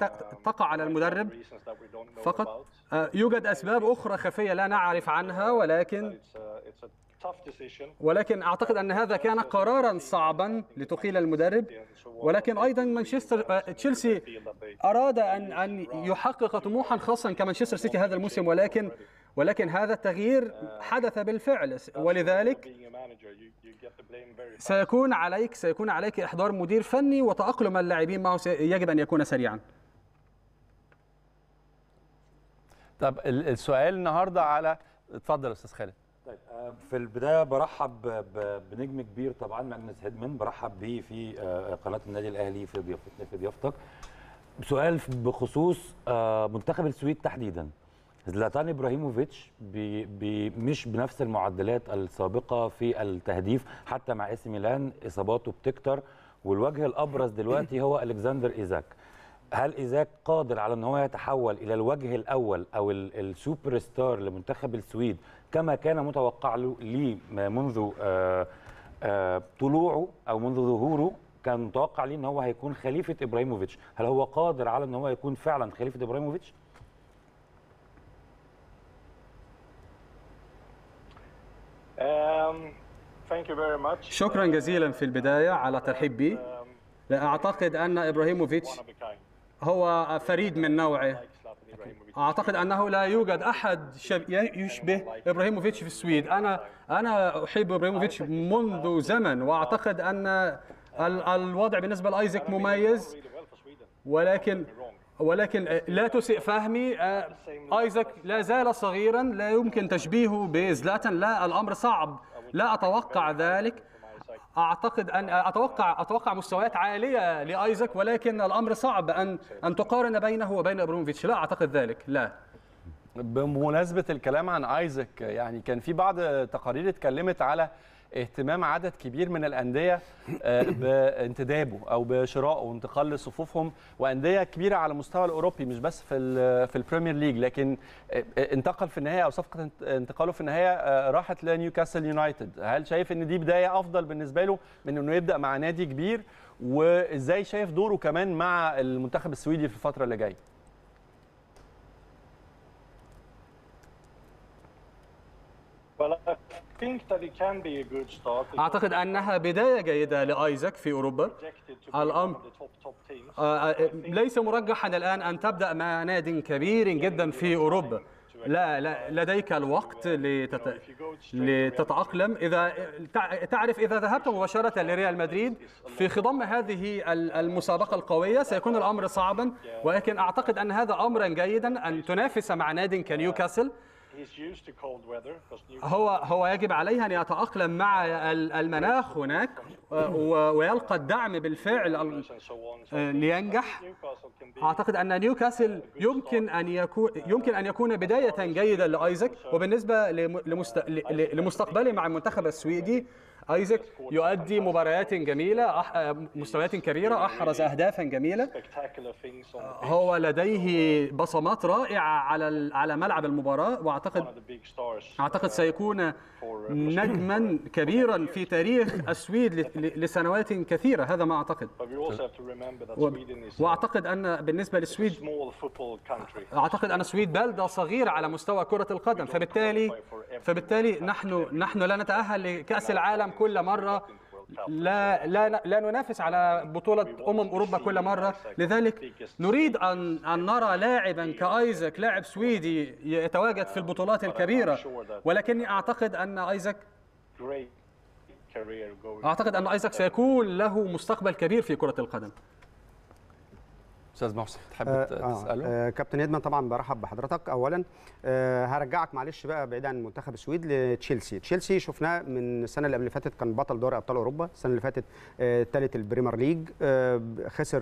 تقع على المدرب. فقط آه، يوجد أسباب أخرى خفية لا نعرف عنها ولكن ولكن أعتقد أن هذا كان قرارا صعبا لتقيل المدرب. ولكن أيضا مانشستر آه، تشيلسي أراد أن أن يحقق طموحا خاصا كمانشستر سيتي هذا الموسم. ولكن ولكن هذا التغيير حدث بالفعل. ولذلك سيكون عليك سيكون عليك إحضار مدير فني وتأقلم اللاعبين معه. يجب أن يكون سريعا. طب ال- السؤال النهارده على اتفضل يا أستاذ خالد. طيب آه، في البداية برحب بنجم كبير طبعا ماجنس هيدمان برحب بيه في آه، قناة النادي الأهلي في ضيافتنا في ضيافتك. سؤال بخصوص آه، منتخب السويد تحديدا. زلاتان إبراهيموفيتش مش بنفس المعدلات السابقة في التهديف حتى مع AC ميلان إصاباته بتكتر. والوجه الأبرز دلوقتي هو ألكسندر إيزاك. هل إيزاك قادر على إن هو يتحول إلى الوجه الأول أو ال- السوبر ستار لمنتخب السويد كما كان متوقع له ليه منذ آه، آه، طلوعه أو منذ ظهوره كان متوقع ليه إن هو هيكون خليفة إبراهيموفيتش هل هو قادر على إن هو يكون فعلا خليفة إبراهيموفيتش Um. شكرا جزيلا في البداية على ترحيب بي Um, لا أعتقد أن إبراهيموفيتش هو فريد من نوعه. أعتقد أنه لا يوجد أحد شب- يشبه إبراهيموفيتش في السويد. أنا أنا أحب إبراهيموفيتش منذ زمن وأعتقد أن ال- الوضع بالنسبة لأيزك مميز. ولكن. ولكن لا تسئ فهمي آه، ايزاك لا زال صغيرا لا يمكن تشبيهه بزلاتان لا الأمر صعب. لا أتوقع ذلك. أعتقد ان أتوقع أتوقع مستويات عالية لآيزاك ولكن الأمر صعب ان أن تقارن بينه وبين ابراهيموفيتش لا أعتقد ذلك لا. بمناسبة الكلام عن ايزك يعني كان في بعض تقارير اتكلمت على اهتمام عدد كبير من الأندية آه، بانتدابه أو بشرائه وانتقال لصفوفهم وأندية كبيرة على المستوى الأوروبي مش بس في في ال Premier League لكن آه، انتقل في النهاية أو صفقة انت- انتقاله في النهاية آه، راحت لنيوكاسل يونايتد. هل شايف إن دي بداية أفضل بالنسبة له من إنه يبدأ مع نادي كبير؟ وإزاي شايف دوره كمان مع المنتخب السويدي في الفترة اللي جاية؟ Well, أعتقد أنها بداية جيدة لآيزاك في be الأمر- teams. آه، آه، ليس مرجحا الآن أن تبدأ مع ناد كبير جدا في أوروبا. لا لا لديك الوقت لتت... لتتأقلم. إذا تع- تعرف إذا ذهبت مباشرة لريال مدريد في خضم هذه ال- المسابقة القوية سيكون الأمر صعبا. ولكن أعتقد أن هذا امرا جيدا أن تنافس مع ناد كنيوكاسل. هو هو يجب عليه أن يتأقلم مع ال- المناخ هناك ويلقى الدعم بالفعل لينجح. أعتقد أن نيوكاسل يمكن أن يكون يمكن أن يكون بداية جيدة لايزاك وبالنسبة لمستقبله مع المنتخب السويدي آيزاك يؤدي مباريات جميلة أح... مستويات كبيرة أحرز اهدافا جميلة. هو لديه بصمات رائعة على على ملعب المباراة وأعتقد. أعتقد سيكون نجما كبيرا في تاريخ السويد لسنوات كثيرة هذا ما أعتقد وأعتقد أن بالنسبة للسويد. أعتقد أن السويد بلدة صغيرة على مستوى كرة القدم فبالتالي فبالتالي نحن نحن لا نتأهل لكأس العالم كل مرة لا لا لا ننافس على بطولة أمم أوروبا كل مرة لذلك نريد ان أن نرى لاعبا كآيزاك لاعب سويدي يتواجد في البطولات الكبيرة ولكني Great career going. أعتقد أن آيزاك سيكون له مستقبل كبير في كرة القدم أستاذ محسن تحب آه، تسأله؟ آه، كابتن هيدمان طبعا برحب بحضرتك. اولا آه، هرجعك معلش بقى بعيد عن منتخب السويد لتشيلسي. تشيلسي شفناه من السنة اللي قبل فاتت كان بطل دوري أبطال أوروبا السنة اللي فاتت ثالث ال Premier League آه، خسر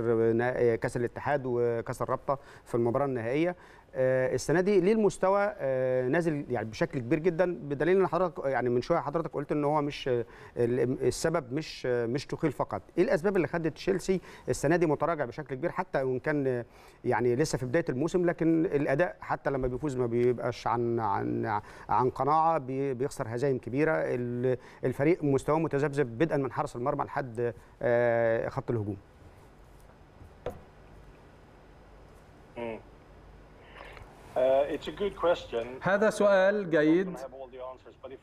كأس الاتحاد وكأس الرابطة في المباراة النهائية. آه، السنة دي ليه المستوى آه، نازل يعني بشكل كبير جدا؟ بدليل إن حضرتك يعني من شوية حضرتك قلت إن هو مش آه، ال- السبب مش آه، مش توخيل فقط. إيه الأسباب اللي خدت تشيلسي السنة دي متراجع بشكل كبير؟ حتى وان كان آه، يعني لسه في بداية الموسم لكن الأداء حتى لما بيفوز ما بيبقاش عن عن عن قناعة بي- بيخسر هزايم كبيرة. ال- الفريق مستواه متذبذب بدءا من حارس المرمى لحد آه، خط الهجوم.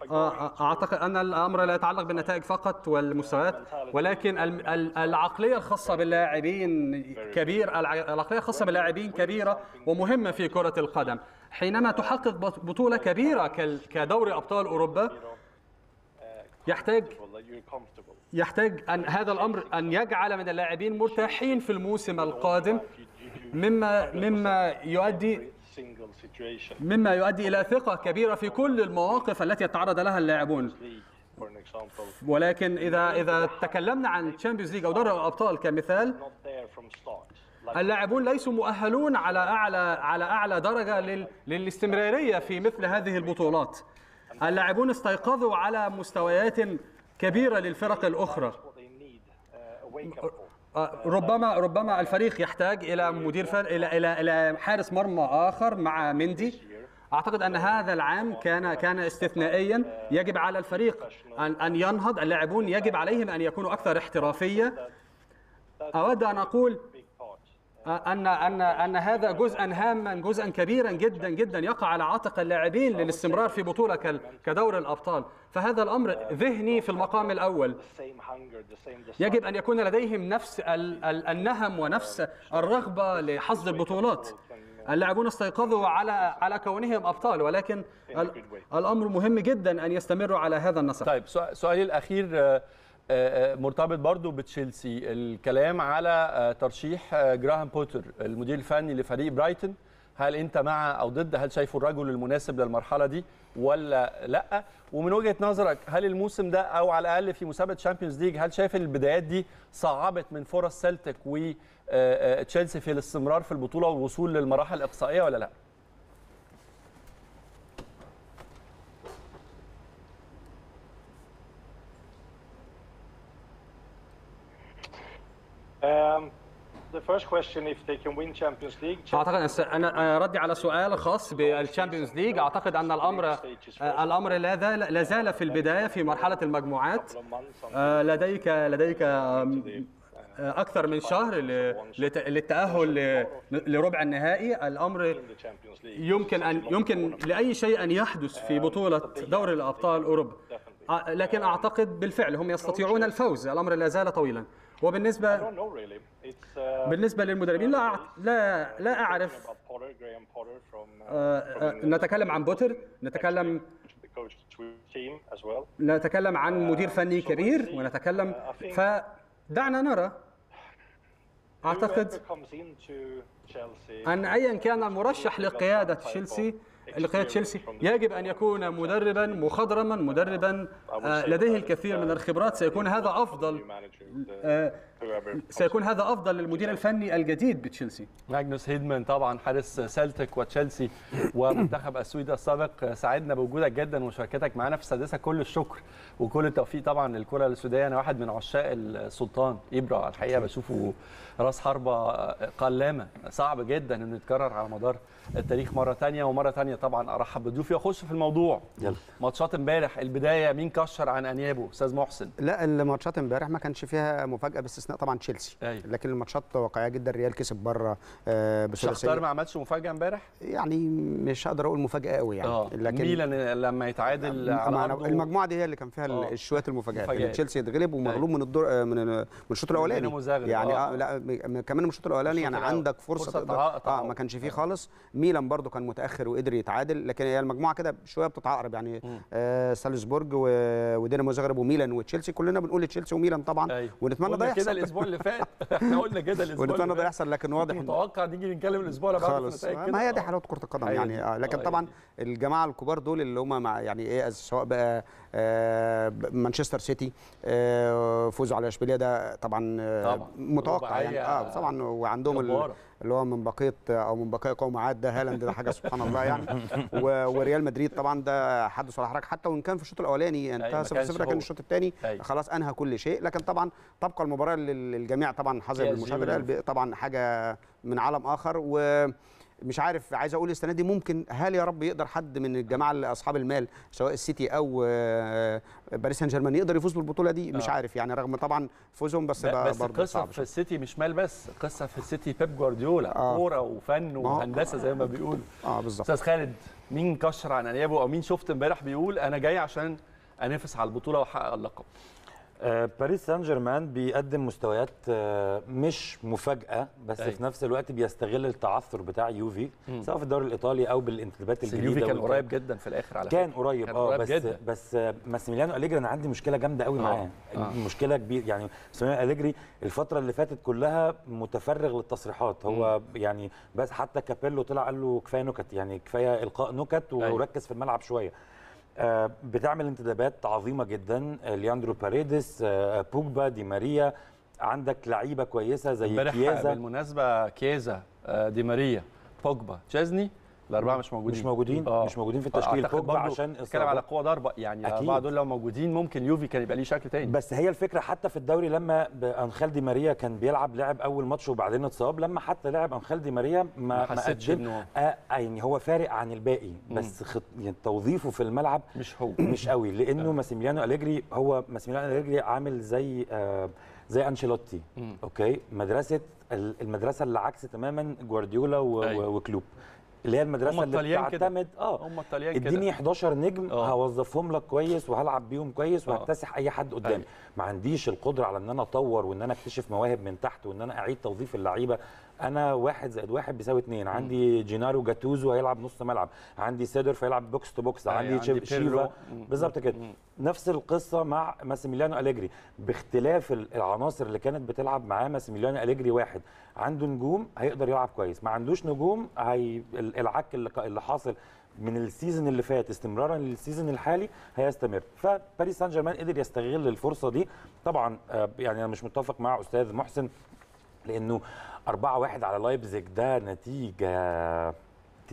Go آه، into أعتقد أن الأمر لا يتعلق بالنتائج فقط والمستويات ولكن ال- ال- العقلية الخاصة باللاعبين كبير الع- العقلية الخاصة باللاعبين كبيرة ومهمة في كرة القدم. حينما تحقق بط- بطولة كبيرة كال- كدوري أبطال أوروبا يحتاج well, that you're comfortable. يحتاج ان هذا الأمر أن يجعل من اللاعبين مرتاحين في الموسم القادم مما مما يؤدي. مما يؤدي إلى ثقة كبيرة في كل المواقف التي يتعرض لها اللاعبون. ولكن إذا إذا تكلمنا عن Champions League أو دوري الأبطال كمثال اللاعبون ليسوا مؤهلون على أعلى على أعلى درجة لل للاستمرارية في مثل هذه البطولات. اللاعبون استيقظوا على مستويات كبيرة للفرق الأخرى. ربما ربما الفريق يحتاج إلى مدير فر... إلى إلى إلى حارس مرمى آخر مع مندي. أعتقد أن هذا العام كان كان استثنائيا. يجب على الفريق أن أن ينهض. اللاعبون يجب عليهم أن يكونوا أكثر احترافية. أود أن أقول. ان ان أن هذا جزءا هاما جزءا كبيرا جدا جدا يقع على عاتق اللاعبين للاستمرار في بطولة كدور الأبطال. فهذا الأمر ذهني في المقام الأول. يجب أن يكون لديهم نفس ال- ال- النهم ونفس الرغبة لحصد البطولات. اللاعبون استيقظوا على على كونهم أبطال ولكن ال- الأمر مهم جدا أن يستمروا على هذا النسق. طيب سؤ- سؤالي الأخير آه، مرتبط برضو بتشيلسي. الكلام على آه، ترشيح آه، جراهام بوتر المدير الفني لفريق برايتون. هل انت مع أو ضد؟ هل شايفه الرجل المناسب للمرحلة دي ولا لأ؟ ومن وجهة نظرك هل الموسم ده أو على الأقل في مسابقة Champions League هل شايف البدايات دي صعبت من فرص سلتك وتشيلسي في الاستمرار في البطولة والوصول للمراحل الإقصائية ولا لأ؟ أعتقد أس- أنا ردي على سؤال خاص بال Champions League أعتقد أن الامر الأمر لا زال لا زال في البداية في مرحلة المجموعات. آه، لديك لديك آه، أكثر من شهر للتأهل لربع النهائي. الأمر. يمكن ان يمكن لأي شيء أن يحدث في بطولة دوري الأبطال أوروبا. آه، لكن أعتقد بالفعل هم يستطيعون الفوز. الأمر لا زال طويلا. وبالنسبه uh, بالنسبة للمدربين لا أعت- لا لا أعرف. uh, آه، آه، نتكلم عن بوتر نتكلم. نتكلم عن مدير فني كبير ونتكلم. فدعنا نرى. أعتقد أن ايا كان المرشح لقيادة تشيلسي لقياده تشيلسي يجب أن يكون مدربا مخضرما مدربا آه، لديه الكثير من الخبرات. سيكون هذا أفضل سيكون هذا أفضل للمدير الفني الجديد بتشيلسي. ماجنوس هيدمان طبعا حارس سلتك وتشيلسي ومنتخب السويد السابق. سعدنا بوجودك جدا ومشاركتك معنا في السادسة. كل الشكر وكل التوفيق طبعا للكرة السودانيه أنا واحد من عشاق السلطان ابرا الحقيقة بشوفه راس حربة قلامة. صعب جدا إنه يتكرر على مدار التاريخ مرة ثانية ومرة ثانية طبعا أرحب بضيوفي واخش في الموضوع. يلا. ماتشات امبارح. البداية مين كشر عن أنيابه؟ أستاذ محسن. لا الماتشات امبارح ما كانش فيها مفاجأة باستثناء طبعا تشيلسي. أيوة. لكن الماتشات واقعية جدا الريال كسب بره آه، شختار بثلاثيه ما عملش مفاجأة امبارح؟ يعني مش هقدر أقول مفاجأة قوي يعني. آه. لكن ميلان لما يتعادل على مع- أرضه. المجموعة دي هي اللي كان فيها آه. ال- شوية المفاجآت تشيلسي يتغلب ومغلوب من الدور آه، من من الشوط الأولاني. يعني آه. لا كمان من الشوط الأولاني يعني. عندك فرصة, فرصة تقدر تعا- آه. ما كانش فيه خالص. ميلان برضو كان متأخر وقدر يتعادل لكن هي المجموعة كده شوية بتتعقرب يعني. آه سالزبورج ودينامو زاغرب وميلان وتشيلسي. كلنا بنقول تشيلسي وميلان طبعا أيوة. ونتمنى ده يحصل. الأسبوع اللي فات إحنا قلنا كده الأسبوع اللي ده فات. يحصل لكن واضح متوقع نيجي نتكلم الأسبوع اللي بعده خالص. ما هي دي آه. حلاوة كرة القدم يعني. آه لكن آه، طبعا. الجماعة الكبار دول اللي هم مع يعني إيه سواء بقى آه مانشستر سيتي آه فوزوا على إشبيلية ده طبعا, طبعا. متوقع يعني آه طبعا وعندهم. اللي هو من بقية أو من بقايا قوم عاد ده هالاند ده حاجة سبحان الله يعني و- وريال مدريد طبعا ده حدث ولا حرج حتى وإن كان في الشوط الأولاني أيوة، انتهى ما 0 كانش 0 لكن. الشوط الثاني أيوة. خلاص أنهى كل شيء لكن طبعا تبقى المباراة لل- للجميع طبعا حظر PSG بالمشاهدة. طبعا حاجة من عالم آخر و مش عارف عايز أقول السنة دي ممكن هل يا رب يقدر حد من الجماعة أصحاب المال سواء السيتي أو آه، باريس سان جيرمان يقدر يفوز بالبطولة دي مش آه. عارف يعني رغم طبعا فوزهم بس بس القصة في. السيتي مش مال بس القصة في السيتي بيب جوارديولا آه. كورة وفن ما هو- وهندسة زي ما بيقولوا آه بالظبط أستاذ خالد مين كشر عن أنيابه أو مين شفت امبارح بيقول أنا جاي عشان أنافس على البطولة وأحقق اللقب آه، باريس سان جيرمان بيقدم مستويات آه، مش مفاجأة بس أيوة. في نفس الوقت بيستغل التعثر بتاع يوفي سواء في الدوري الإيطالي أو بالانتدابات الجديدة اليوفي كان قريب جدا في الآخر على كان. قريب آه بس جدا بس آه، ماسيميليانو أليجري أنا عندي مشكلة جامدة قوي آه، معاه آه. مشكله كبيره يعني ماسيميليانو أليجري الفترة اللي فاتت كلها متفرغ للتصريحات هو يعني بس حتى كابيلو طلع قال له كفاية نكت يعني كفاية إلقاء نكت أيوة. وركز في الملعب شوية آه، بتعمل انتدابات عظيمة جدا. آه، لياندرو باريدس آه، بوجبا دي ماريا. عندك لعيبة كويسة زي كيازا. بالمناسبة كيزا آه، دي ماريا. بوجبا تشيزني الأربعة مش موجودين. مش موجودين. آه. مش موجودين في التشكيل برضو. عشان بتتكلم على. قوة ضربة. يعني أكيد. الاربعه دول لو موجودين ممكن يوفي كان يبقى ليه شكل تاني. بس هي الفكرة حتى في الدوري لما انخيل دي ماريا كان بيلعب لعب أول ماتش وبعدين اتصاب لما حتى لعب انخيل دي ماريا ما حسيتش إنه- آه يعني هو فارق عن الباقي. بس خط يعني توظيفه في الملعب مش هو. مش قوي لأنه ماسيميليانو أليجري هو ماسيميليانو أليجري عامل زي آه زي أنشيلوتي. okay؟ مدرسة ال- المدرسة اللي عكس تماما جوارديولا و- أيوة. و- وكلوب. اللي هي المدرسة اللي. بتعتمد آه هم الطليان كده اديني 11 نجم آه. هوظفهم لك كويس وهلعب بيهم كويس آه. وهكتسح أي حد قدامي أيوة. ما عنديش القدرة على إن أنا أطور وإن أنا أكتشف مواهب من تحت وإن أنا أعيد توظيف اللعيبة أنا واحد زائد واحد بيساوي اثنين عندي جينارو جاتوزو هيلعب نص ملعب. عندي سيدورف هيلعب box to box. عندي, عندي. شيفا. بالظبط كده. نفس القصة مع ماسيميليانو أليجري. باختلاف ال- العناصر اللي كانت بتلعب معاه ماسيميليانو أليجري واحد. عنده نجوم هيقدر يلعب كويس. ما عندوش نجوم هي ال- العك اللي حاصل من ال season اللي فات استمرارا لل season الحالي هيستمر. فباريس سان جيرمان قدر يستغل الفرصة دي. طبعا آه، يعني أنا مش متفق مع أستاذ محسن لأنه 4 1 على لايبزيج ده نتيجة.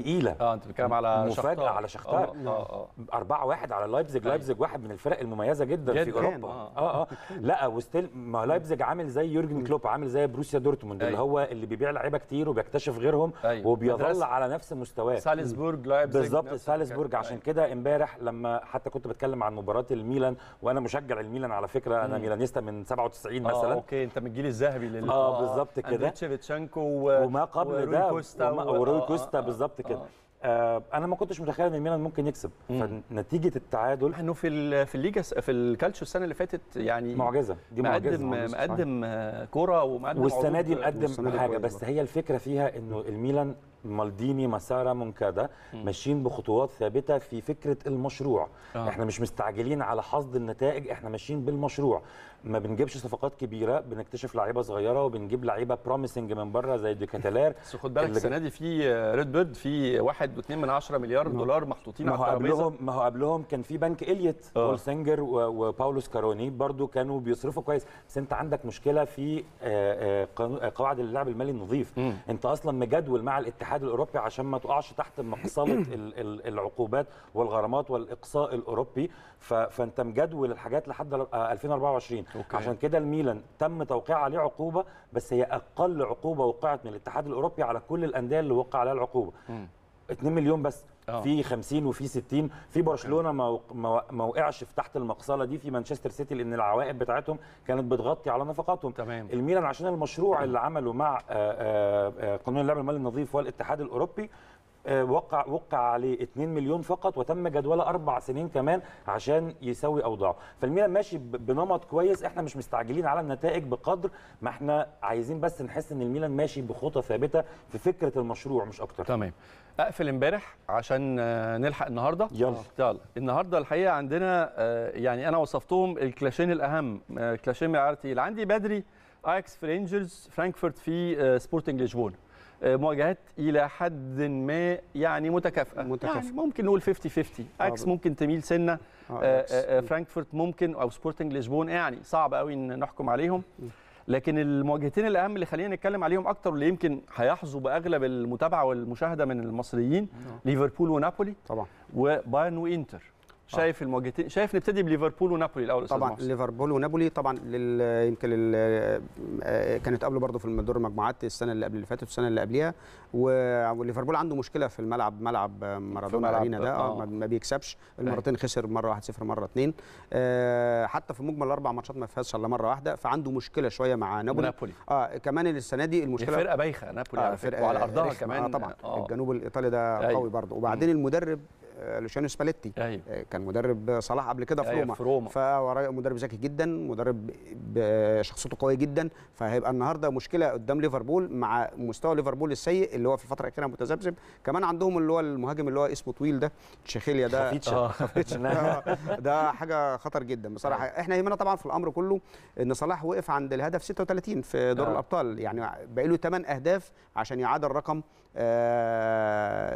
تقيلة آه أنت بتتكلم على شختار. على شختار. آه آه, آه. 4 1 على لايبزيج أيوة. لايبزيج واحد من الفرق المميزة جدا, في جداً. أوروبا آه. آه آه لا وستيل ما لايبزيج عامل زي يورجن كلوب عامل زي بروسيا دورتموند اللي أيوة. هو اللي بيبيع لعيبة كتير وبيكتشف غيرهم أيوة. وبيظل. على نفس مستواه سالزبورج لايبزيج بالظبط سالزبورج. عشان كده امبارح لما حتى كنت بتكلم عن مباراة الميلان وأنا مشجع الميلان على فكرة أنا ميلانيستا من 97 آه مثلا okay أنت من الجيل الذهبي لل آه، بالظبط كده. شيفتشينكو. وما قبل ده وروي آه، كوستا آه، بالظبط آه، كده آه. آه أنا ما كنتش متخيل إن الميلان ممكن يكسب. فنتيجة التعادل انه في في الليجا في الكالتشو السنة اللي فاتت يعني معجزة دي معجزة مقدم. مقدم آه، كورة ومقدم والسنة دي مقدم حاجة بس. هي الفكرة فيها إنه الميلان مالديني مسارا مونكادا ماشيين بخطوات ثابتة في فكرة المشروع. آه. إحنا مش مستعجلين على حصد النتائج إحنا ماشيين بالمشروع. ما بنجيبش صفقات كبيرة بنكتشف لعيبة صغيرة وبنجيب لعيبة promising من بره زي ديكاتالير بس خد بالك السنة دي في ريد بيرد في 1.2 من 10 مليار دولار محطوطين ما هو قبلهم ما هو قبلهم كان في بنك اليوت آه. بول سينجر وباولو سكاروني برضو كانوا بيصرفوا كويس. بس أنت عندك مشكلة في آه، آه، قواعد اللعب المالي النظيف. أنت أصلا مجدول مع الاتحاد الأوروبي عشان ما تقعش تحت مقصلة ال- ال- العقوبات والغرامات والإقصاء الأوروبي فأنت مجدول الحاجات لحد آه، 2024 أوكي. عشان كده الميلان تم توقيع عليه عقوبة بس هي أقل عقوبة وقعت من الاتحاد الأوروبي على كل الأندية اللي وقع عليها العقوبة مم. 2 مليون بس آه. في 50 وفي 60 في برشلونة ما وق- ما ما وقعش في تحت المقصلة دي في مانشستر سيتي لأن العوائد بتاعتهم كانت بتغطي على نفقاتهم. تمام. الميلان عشان المشروع اللي عمله مع آه، آه، قانون اللعب المالي النظيف والاتحاد الأوروبي وقع وقع عليه 2 مليون فقط وتم جدوله أربع سنين كمان عشان يسوي أوضاعه. فالميلان ماشي بنمط كويس. إحنا مش مستعجلين على النتائج بقدر ما إحنا عايزين بس نحس إن الميلان ماشي بخطى ثابتة في فكرة المشروع مش أكتر. تمام. أقفل امبارح عشان آه، نلحق النهارده. يلا. يلا. النهارده الحقيقة عندنا آه، يعني أنا وصفتهم الكلاشين الأهم آه، كلاشين معيار تقيل عندي بدري اياكس في رينجرز فرانكفورت في آه، سبورتنج لشبونه آه، مواجهات إلى حد ما يعني متكافئة. متكافئة. يعني ممكن نقول 50 50 اياكس آه. ممكن تميل سنة آه، آه،. آه، آه، فرانكفورت ممكن أو سبورتنج لشبون يعني صعب قوي إن نحكم عليهم. لكن المواجهتين الأهم اللي خلينا نتكلم عليهم أكتر واللي يمكن هيحظوا بأغلب المتابعة والمشاهدة من المصريين ليفربول ونابولي طبعا. وبايرن وإنتر. شايف المواجهتين شايف نبتدي بليفربول ونابولي الأول أستاذ طبعا. ليفربول ونابولي طبعا لل... يمكن لل... آه، كانت قبله برضه في دور المجموعات السنة اللي قبل اللي فاتت والسنة اللي قبلها و- وليفربول عنده مشكلة في الملعب ملعب آه، مارادونا أرينا ده آه. آه. ما- بيكسبش المرتين خسر مرة 1-0 مرة 2 آه حتى في مجمل الأربع ماتشات ما فازش إلا مرة واحدة فعنده مشكلة شوية مع نابولي نابولي آه كمان السنة دي المشكلة فرقة بايخة نابولي على فكرة وعلى أرضها. كمان آه طبعا آه. الجنوب الإيطالي ده أيوة. قوي برضه وبعدين المدرب آه، لوشانو سباليتي. أيوه. آه، كان مدرب صلاح قبل كده في أيوة، روما. في روما. فوراه مدرب ذكي جدا مدرب شخصيته قوية جدا. فهيبقى النهارده مشكلة قدام ليفربول مع مستوى ليفربول السيء اللي هو في الفترة الاخيره متذبذب. كمان عندهم اللي هو المهاجم اللي هو اسمه طويل ده تشيخيليا ده. خفيتشا. آه. ده حاجة خطر جدا بصراحة. إحنا يهمنا طبعا في الأمر كله إن صلاح وقف عند الهدف 36 في دور. الأبطال. يعني باقي له 8 أهداف عشان يعادل رقم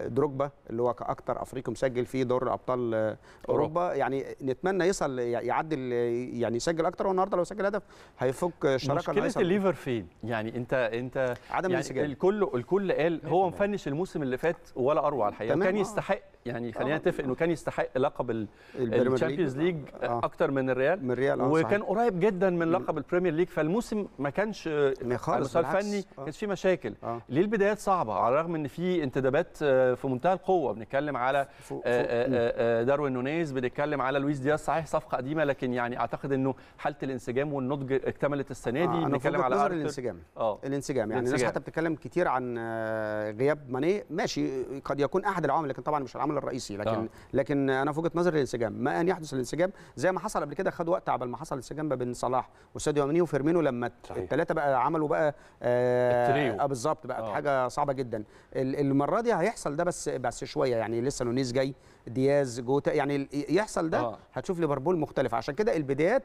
دروجبا اللي هو كأكتر أفريقي مسجل سجل فيه دور ابطال آه، أوروبا. يعني نتمنى يصل يعدل يعني يسجل أكتر. والنهاردة لو سجل هدف هيفك الشراكه مشكلة الليفر فين؟ يعني أنت أنت عدم يعني. الكل الكل قال هو مفنش الموسم اللي فات ولا أروع الحقيقة. كان آه. يستحق يعني خلينا نتفق إنه كان يستحق لقب ال Champions League آه. أكتر من الريال من الريال آه، وكان صحيح. قريب جدا من لقب ال Premier League فالموسم ما كانش خالص، بالعكس. الفني آه. ما كانش فيه مشاكل آه. ليه البدايات صعبة على الرغم إن في انتدابات آه، في منتهى القوة بنتكلم على آه،. آه، آه، داروين نونيز بنتكلم على لويس دياز صحيح صفقة قديمة لكن يعني أعتقد إنه حالة الانسجام والنضج اكتملت السنة دي آه، بنتكلم على. الانسجام آه الانسجام يعني الناس. حتى بتتكلم كتير عن آه، غياب ماني ماشي قد يكون أحد العوامل لكن طبعا مش العامل الرئيسي لكن آه. لكن أنا في وجهة نظري الانسجام ما أن يحدث الانسجام زي ما حصل قبل كده خد وقت عبال ما حصل الانسجام ما بين صلاح وساديو ماني وفيرمينو لما. الثلاثه بقى عملوا بقى آه. آه بالظبط بقت آه. حاجة صعبة جدا ال- المرة دي هيحصل ده بس بس شوية يعني لسه نونيز جاي دياز جوتا يعني يحصل ده آه. هتشوف ليفربول مختلف عشان كده البدايات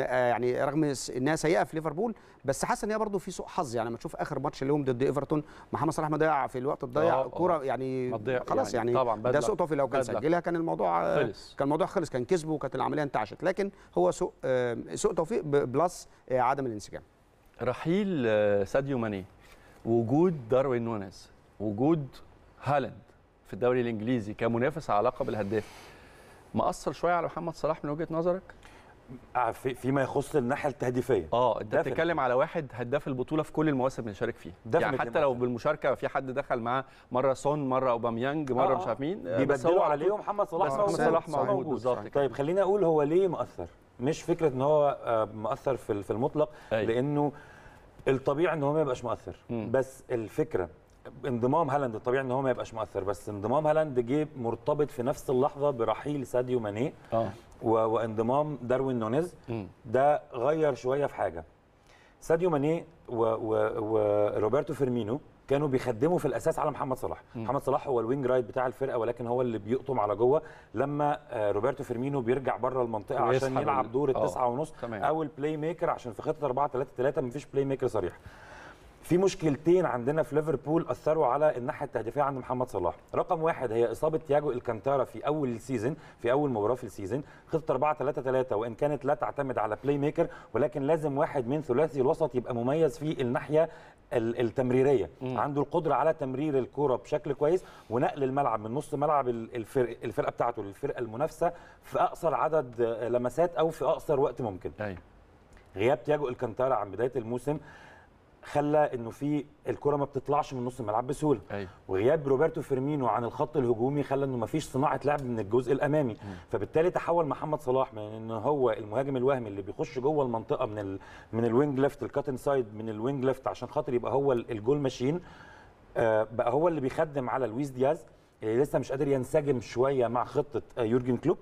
آه يعني رغم إنها سيئة في ليفربول بس حاسس إن هي برضه في سوء حظ يعني لما تشوف آخر ماتش لهم ضد إيفرتون محمد صلاح مضيع في الوقت الضايع آه، آه. كورة يعني خلاص يعني يعني, طبعاً ده. سوء توفيق لو كان. سجلها كان الموضوع خلص. كان الموضوع خلص كان كسبه وكانت العملية انتعشت لكن هو سوء سوء توفيق plus عدم الانسجام رحيل ساديو ماني وجود داروين نونيز وجود هالاند في الدوري الإنجليزي كمنافس على لقب الهداف مأثر شوية على محمد صلاح من وجهة نظرك؟ آه، في فيما يخص الناحية التهديفية آه أنت. بتتكلم على واحد هداف البطولة في كل المواسم اللي شارك فيها يعني حتى لو. بالمشاركة في حد دخل معاه مرة سون مرة أوباميانج مرة آه، مش عارف مين آه، بيبدلوا عليه ومحمد صلاح محمد. صلاح. موجود بالظبط. طيب خليني أقول هو ليه مؤثر مش فكرة إن هو آه، مؤثر في المطلق أيوة. لأنه الطبيعي إن هو ما يبقاش مؤثر مم. بس الفكرة انضمام هالاند الطبيعي إن هو ما يبقاش مؤثر بس انضمام هالاند جه مرتبط في نفس اللحظة برحيل ساديو ماني آه. وانضمام داروين نونيز. ده غير شوية في حاجة. ساديو ماني وروبرتو فيرمينو كانوا بيخدموا في الأساس على محمد صلاح. محمد صلاح هو ال wing right بتاع الفرقة ولكن هو اللي بيقطم على جوه. لما آه، روبرتو فيرمينو بيرجع بره المنطقة عشان يلعب دور آه، التسعة ونص. أو ال playmaker عشان في خطة 4 3 3 مفيش playmaker صريح. في مشكلتين عندنا في ليفربول أثروا على الناحية التهديفية عند محمد صلاح. رقم واحد هي إصابة تياجو إلكانتارا في أول ال season في أول مباراة في ال season خطة 4 3 3 وإن كانت لا تعتمد على playmaker ولكن لازم واحد من ثلاثي الوسط يبقى مميز في الناحية ال- التمريرية. مم. عنده القدرة على تمرير الكره بشكل كويس ونقل الملعب من نص ملعب ال- الفرق الفرقة بتاعته للفرقة المنافسة في أقصر عدد لمسات أو في أقصر وقت ممكن. أيوه. غياب تياجو إلكانتارا عن بداية الموسم خلى إنه في الكرة ما بتطلعش من نص الملعب بسهولة. أيوه وغياب روبرتو فيرمينو عن الخط الهجومي خلى إنه ما فيش صناعة لعب من الجزء الأمامي. فبالتالي تحول محمد صلاح من إن هو المهاجم الوهمي اللي بيخش جوه المنطقة من ال من الوينج ليفت الكاتن سايد من الوينج ليفت عشان خاطر يبقى هو ال- الجول ماشين آه، بقى هو اللي بيخدم على لويس دياز اللي لسه مش قادر ينسجم شوية مع خطة آه، يورجن كلوب.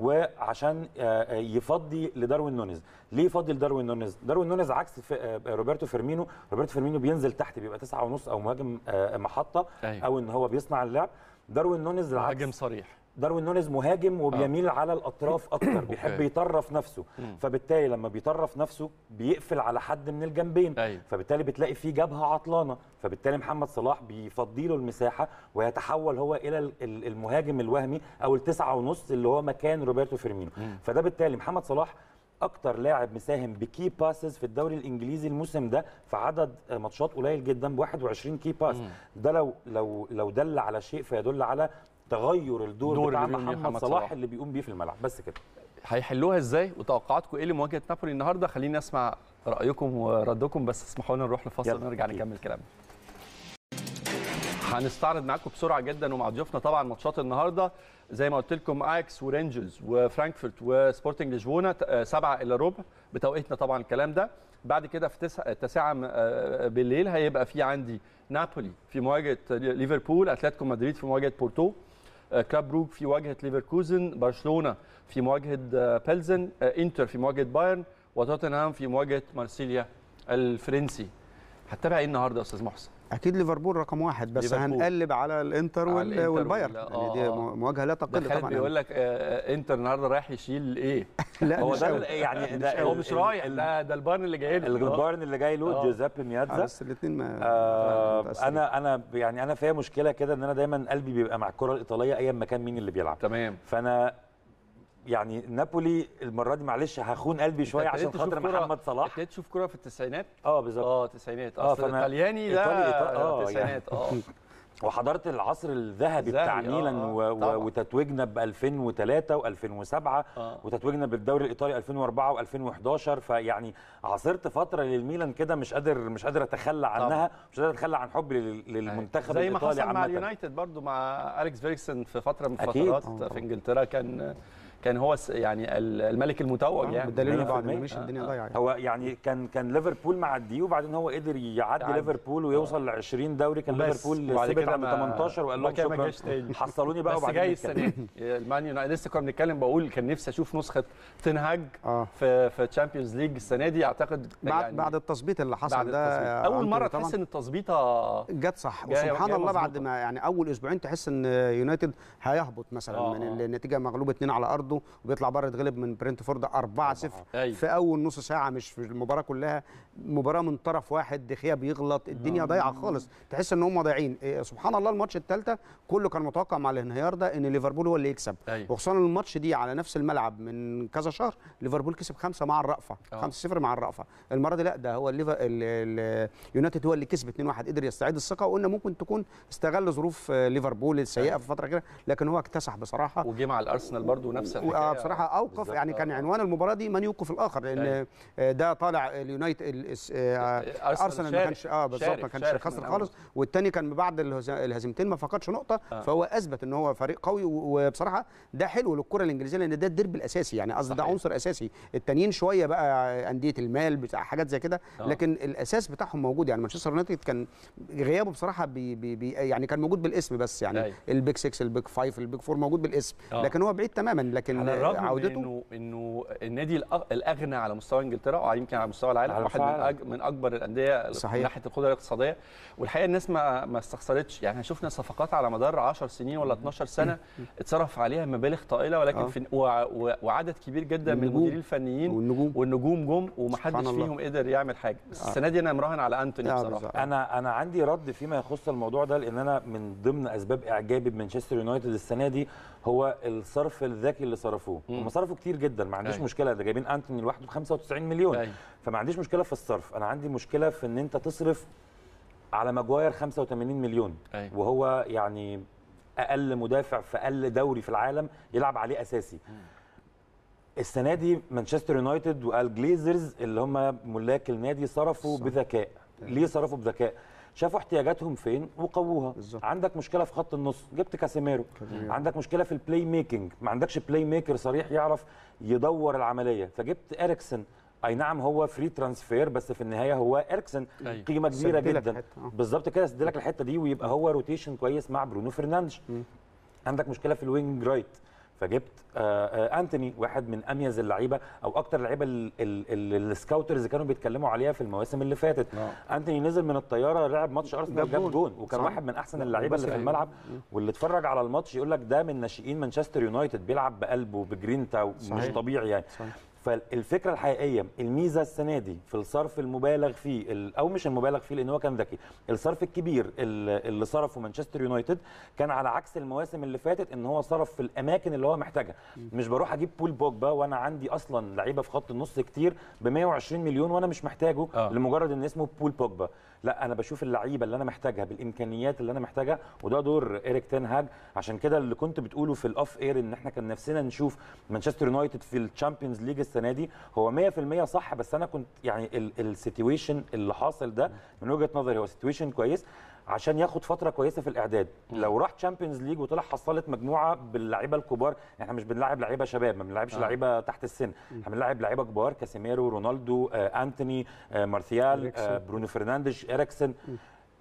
وعشان آه، آه، يفضي لداروين نونيز. ليه يفضي لداروين نونيز؟ داروين نونيز عكس آه، روبرتو فيرمينو. روبرتو فيرمينو بينزل تحت بيبقى تسعة ونص أو مهاجم محطة أيوة. أو إن هو بيصنع اللعب. داروين نونيز العكس. مهاجم صريح. داروين نونيز مهاجم وبيميل على الأطراف أكتر بيحب. يطرف نفسه. فبالتالي لما بيطرف نفسه بيقفل على حد من الجنبين. أيوة. فبالتالي بتلاقي في جبهة عطلانة. فبالتالي محمد صلاح بيفضي له المساحة ويتحول هو إلى ال- ال- المهاجم الوهمي أو التسعة ونص اللي هو مكان روبرتو فيرمينو. فده بالتالي محمد صلاح أكتر لاعب مساهم ب key passes في الدوري الإنجليزي الموسم ده في عدد ماتشات قليل جدا ب 21 key pass ده لو لو لو دل على شيء فيدل على تغير الدور دور بتاع محمد محمد صلاح صلاح. اللي بيقوم بيه في الملعب. بس كده. هيحلوها إزاي؟ وتوقعاتكم إيه لمواجهة نابولي النهارده؟ خلينا نسمع رأيكم وردكم بس اسمحوا لنا نروح لفاصل. ونرجع نكمل كلامنا. هنستعرض معاكم بسرعة جدا ومع ضيوفنا طبعا ماتشات النهارده. زي ما قلت لكم اياكس ورينجرز وفرانكفورت وسبورتنج لشبونة آه، سبعة الا ربع بتوقيتنا طبعا الكلام ده. بعد كده في تسعة التاسعة آه، بالليل هيبقى في عندي نابولي في مواجهة ليفربول أتلتيكو مدريد في مواجهة بورتو. آه، كلوب بروج في مواجهه ليفركوزن برشلونة في مواجهة آه، بيلزن آه، إنتر في مواجهة بايرن وتوتنهام في مواجهة مارسيليا الفرنسي. هتتابع إيه النهارده يا أستاذ محسن؟ أكيد ليفربول رقم واحد بس ليفربول. هنقلب على الإنتر على الإنتر والبايرن. وال- يعني دي آه. مواجهة لا تقل طبعا. بيقول لك آه، إنتر النهارده رايح يشيل إيه؟ لا هو ده يعني ده هو مش رايح ده ده البايرن اللي جاي له. البايرن اللي جاي له آه. جوزيبي آه، مياتسا بس الاثنين ما آه. أنا أنا يعني أنا فيها مشكلة كده إن أنا دايما قلبي بيبقى مع الكرة الإيطالية ايا ما كان مين اللي بيلعب. تمام. فأنا يعني نابولي المرة دي معلش هخون قلبي شوية عشان خاطر محمد صلاح. ابتديت تشوف كورة في التسعينات؟ آه بالظبط. آه تسعينات. آه، أصل فأنا- الطلياني ده إيطالي- إيطالي- آه، تسعينات. آه. وحضرت العصر الذهبي بتاع آه، ميلان آه، و- وتتويجنا ب 2003 و2007 آه. وتتويجنا بالدوري الإيطالي 2004 و2011 فيعني عاصرت فترة للميلان كده مش قادر مش قادر أتخلى عنها مش قادر أتخلى عن حبي لل- للمنتخب زي ما الإيطالي حصل مع اليونايتد برضو مع أليكس فيرجسون في فترة من. الفترات في إنجلترا كان كان هو س- يعني ال- الملك المتوج يعني بالدليل بعد ما 100%. مشي الدنيا ضايعة يعني. هو يعني كان كان ليفربول معديه وبعدين هو قدر يعدي. ليفربول ويوصل ل 20 دوري كان. ليفربول كده عند ما- 18 وقال لهم شكرا جاش تاني. حصلوني بقى بس وبعدين جاي نتكلم. السنة دي المان يونايتد لسه كنا بنتكلم بقول كان نفسي أشوف نسخة تن هاج في في Champions League السنة دي أعتقد بعد يعني بعد التظبيط اللي حصل ده أول مرة تحس إن التظبيطة جت صح وسبحان الله بعد. ما يعني أول أسبوعين تحس إن يونايتد هيهبط مثلا آه، من آه. النتيجة مغلوب اتنين على ارضه وبيطلع بره يتغلب من برنتفورد 4-0 أيوة. في أول نص ساعة مش في المباراة كلها مباراة من طرف واحد دخيا بيغلط الدنيا ضايعة خالص. تحس إن هم ضايعين. إيه، سبحان الله الماتش الثالثه كله كان متوقع مع الانهيار ده إن ليفربول هو اللي يكسب. أيوة. وخصوصا الماتش دي على نفس الملعب من كذا شهر ليفربول كسب خمسة مع الرأفة. آه. 5-0 مع الرأفة. المرة دي لا ده هو اليونايتد هو اللي كسب 2-1 قدر يستعيد الثقة وقلنا ممكن تكون استغل ظروف آه، ليفربول السيئة في فترة كده لكن هو اكتسح بصراحة. وجه مع الأرسنال برضو نفس و- الحكاية. آه بصراحة أوقف يعني كان عنوان المباراة دي من يوقف الآخر لأن أيوة. آه، ده طالع اليونايتد ال- اس- آه، أرسنال أرسنال ما كانش آه بالظبط ما كانش خسر خالص والتاني كان بعد الهز- الهزيمتين ما فقدش نقطة آه. فهو أثبت إن هو فريق قوي وبصراحة ده حلو للكرة الإنجليزية لأن ده الدرب الأساسي يعني قصدي ده. عنصر أساسي التانيين شوية بقى أندية المال بتاع حاجات زي كده آه. لكن الأساس بتاعهم موجود يعني مانشستر يونايتد كان غيابه بصراحة بي بي بي يعني كان موجود بالاسم بس يعني أيوة. ال big 6 ال big 5 ال big 4 موجود بالاسم آه. لكن هو بعيد تماما لكن على الرغم عودته انه إنه النادي الأغنى على مستوى إنجلترا ويمكن على مستوى العالم على واحد مستوى من. أج من أكبر الأندية صحيح. من ناحية القدرة الاقتصادية والحقيقة الناس ما ما استخسرتش يعني إحنا شفنا صفقات على مدار 10 سنين ولا 12 سنة اتصرف عليها مبالغ طائلة ولكن آه. في وع- و- وعدد كبير جدا من. المديرين الفنيين والنجوم والنجوم جم ومحدش. فيهم قدر يعمل حاجة بس السنة دي أنا مراهن على أنتوني آه، بصراحة. أنا أنا عندي رد فيما يخص الموضوع ده لأن أنا من ضمن أسباب إعجابي بمانشستر يونايتد السنة دي هو الصرف الذكي اللي صرفوه. هم صرفوا كتير جدا ما عنديش أيوة. مشكلة ده جايبين أنتوني لوحده ب 95 مليون أيوة. فما عنديش مشكلة في الصرف. أنا عندي مشكلة في إن أنت تصرف على ماجواير 85 مليون. أيوة. وهو يعني أقل مدافع في أقل دوري في العالم يلعب عليه أساسي. السنة دي مانشستر يونايتد والجليزرز اللي هم ملاك النادي صرفوا بذكاء. ليه صرفوا بذكاء؟ شافوا احتياجاتهم فين؟ وقووها. بالظبط. عندك مشكلة في خط النص. جبت كاسيميرو. عندك مشكلة في ال play making ما عندكش play maker صريح يعرف يدور العملية. فجبت إريكسن. أي نعم هو free transfer بس في النهاية هو إريكسن أيوة. قيمة كبيرة جدا آه. بالظبط كده سد لك الحتة دي ويبقى هو rotation كويس مع برونو فرنانديز عندك مشكلة في ال wing right فجبت آه آه أنتوني واحد من أميز اللعيبة أو أكتر اللعيبه ال- ال- ال- ال scouters كانوا بيتكلموا عليها في المواسم اللي فاتت أنتوني نزل من الطيارة لعب ماتش أرسنال جاب جون. وكان صح. واحد من أحسن اللعيبة اللي في. الملعب واللي اتفرج على الماتش يقول لك ده من ناشئين مانشستر يونايتد بيلعب بقلبه بجرينتا مش صحيح. طبيعي يعني صحيح. فالفكرة الحقيقية الميزة السنة دي في الصرف المبالغ فيه أو مش المبالغ فيه لأن هو كان ذكي الصرف الكبير ال- اللي صرفه مانشستر يونايتد كان على عكس المواسم اللي فاتت إن هو صرف في الأماكن اللي هو محتاجها. مش بروح أجيب بول بوجبا وأنا عندي أصلا لعيبة في خط النص كتير ب 120 مليون وأنا مش محتاجه آه. لمجرد إن اسمه بول بوجبا. لا أنا بشوف اللعيبة اللي أنا محتاجها بالإمكانيات اللي أنا محتاجها وده دور إيريك تين هاج. عشان كده اللي كنت بتقوله في ال off air إن إحنا كان نفسنا نشوف مانشستر يونايتد في ال Champions League السنة دي هو 100% صح بس أنا كنت يعني ال situation اللي حاصل ده من وجهة نظري هو situation كويس. عشان ياخد فترة كويسة في الإعداد. لو راح Champions League وطلع حصالة مجموعة باللعيبة الكبار إحنا مش بنلاعب لعيبة شباب ما بنلاعبش آه. لعيبة تحت السن. إحنا بنلاعب لعيبة كبار كاسيميرو رونالدو آه أنتوني آه مارسيال. آه برونو فرنانديز اريكسن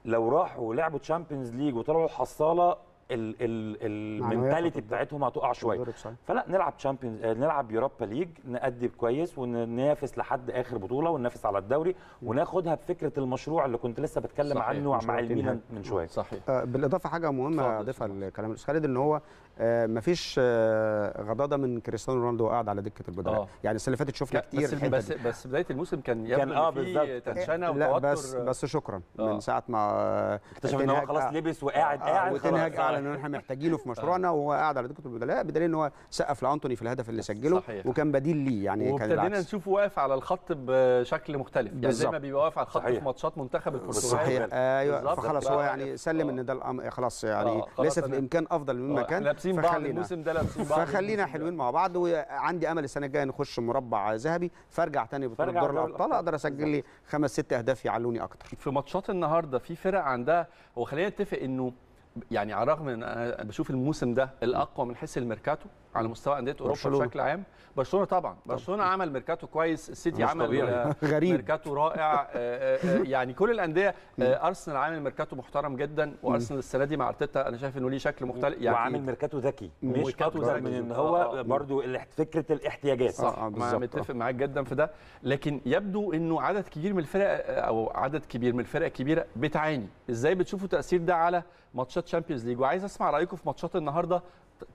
لو راحوا ولعبوا Champions League وطلعوا حصالة ال mentality. بتاعتهم هتقع شوية. فلا نلعب Champions نلعب Europa League نأدي كويس وننافس لحد آخر بطولة وننافس على الدوري وناخدها بفكرة المشروع اللي كنت لسه بتكلم صحيح، عنه مع الميلان. من شوية صحيح آه، بالإضافة حاجة مهمة أضيفها. لكلام الأستاذ خالد إن هو آه، مفيش آه، غضاضة من كريستيانو رونالدو قاعد على دكة البدلاء آه. يعني السنة اللي فاتت شفنا كتير بس بس. بس بداية الموسم كان كان آه في بالظبط. تنشنة لا وتوتر بس بس شكرا آه. من ساعة ما آه، اكتشف إن هو خلاص لبس وقاعد آه، قاعد وتنهاج. اعلن ان إحنا محتاجينه في مشروعنا وهو قاعد على دكة البدلاء بدليل إن هو سقف لأنتوني في الهدف اللي سجله صحيح. وكان بديل ليه يعني كان وابتدينا نشوفه واقف على الخط بشكل مختلف يعني زي ما. بيبقى واقف على الخط. في ماتشات منتخب البرتغال صحيح أيوه. فخلاص هو يعني. سلم آه. إن ده الامر خلاص يعني آه، خلاص ليس في أنا- الإمكان أفضل مما آه، كان لابسين بعض فخلينا الموسم ده لابسين بعض فخلينا. حلوين مع بعض وعندي أمل السنة الجاية نخش مربع ذهبي فارجع تاني بطولة دوري الأبطال. أقدر أسجل لي خمس ست أهداف يعلوني أكتر في ماتشات النهارده في فرق عندها هو خلينا نتفق إنه يعني على الرغم من أنا بشوف الموسم ده الأقوى من حيث الميركاتو على مستوى أندية أوروبا برشلونة. بشكل عام. برشلونة طبعا. برشلونة عمل ميركاتو كويس. السيتي عمل. آه، غريب. ميركاتو رائع. آه، آه، يعني كل الأندية أرسنال عامل ميركاتو محترم جدا. وأرسنال السنة دي مع أرتيتا أنا شايف إنه ليه شكل مختلف. يعني وعامل ميركاتو ذكي. مش ميركاتو أكتر ذكي. من إن هو. برضو فكرة الاحتياجات. صح بالظبط، متفق معاك جدا في ده. لكن يبدو إنه عدد كبير من الفرق أو عدد كبير من الفرق الكبيره بتعاني. إزاي بتشوفوا تأثير ده على ماتشات Champions League وعايز أسمع رأيكم في ماتشات النهارده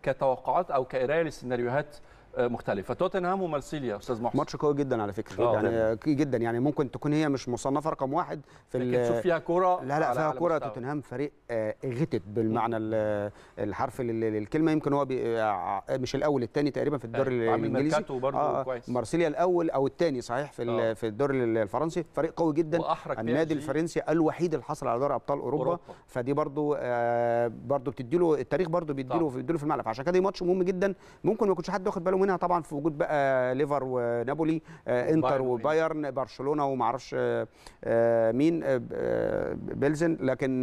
كتوقعات أو كقراية للسيناريوهات آه، مختلفه توتنهام ومارسيليا أستاذ محسن. ماتش قوي جدا على فكرة. آه، يعني قوي جدا. يعني ممكن تكون هي مش مصنفة رقم واحد في لكن تشوف فيها كورة لا لا فيها كورة. توتنهام فريق آه، غتت بالمعنى ال- الحرفي لل- للكلمه يمكن هو آه، مش الأول الثاني تقريبا في الدوري الإنجليزي. ميركاتو برضه كويس. مارسيليا الأول أو الثاني صحيح في آه. في الدوري الفرنسي. فريق قوي جدا. النادي. الفرنسي الوحيد اللي حصل على دوري أبطال أوروبا, أوروبا. فدي برضو آه، برضو بتديله التاريخ برضو بيديله. بيديله في الملعب. عشان كده ماتش مهم جدا. ممكن ما يكونش حد واخد باله منها طبعا في وجود بقى ليفر ونابولي آه، إنتر بايرن وبايرن برشلونة وما أعرفش آه، آه، مين آه، بيلزن لكن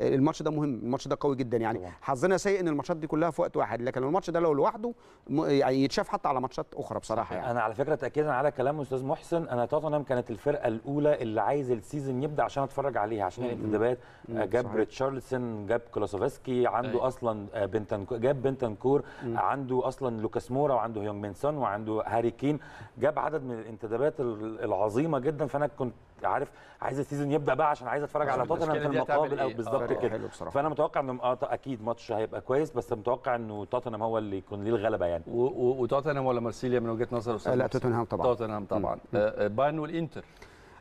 الماتش ده مهم الماتش ده قوي جدا يعني. حظنا سيء إن الماتشات دي كلها في وقت واحد لكن الماتش ده لو لوحده يعني يتشاف حتى على ماتشات أخرى بصراحة يعني. أنا على فكرة تاكيدا على كلام أستاذ محسن أنا توتنهام كانت الفرقة الأولى اللي عايز ال season يبدأ عشان أتفرج عليها عشان الانتدابات. آه، جاب. ريتشارلسون جاب كولوسيفسكي عنده أيوة. أصلا آه، بنتنكور جاب بنتنكور عنده أصلا لوكاس مورا وعنده هيونج مين سون وعنده هاري كين. جاب عدد من الانتدابات ال- العظيمة جدا. فأنا كنت عارف عايز ال season يبدأ بقى عشان عايز أتفرج على توتنهام في المقابل أو إيه؟ بالظبط آه. كده. فأنا متوقع إنه آه أكيد ماتش هيبقى كويس بس متوقع إنه توتنهام هو اللي يكون ليه الغلبة يعني. وتوتنهام ولا مارسيليا من وجهة نظر أستاذ لا؟ توتنهام طبعا. توتنهام طبعا. آه، آه، بايرن والإنتر.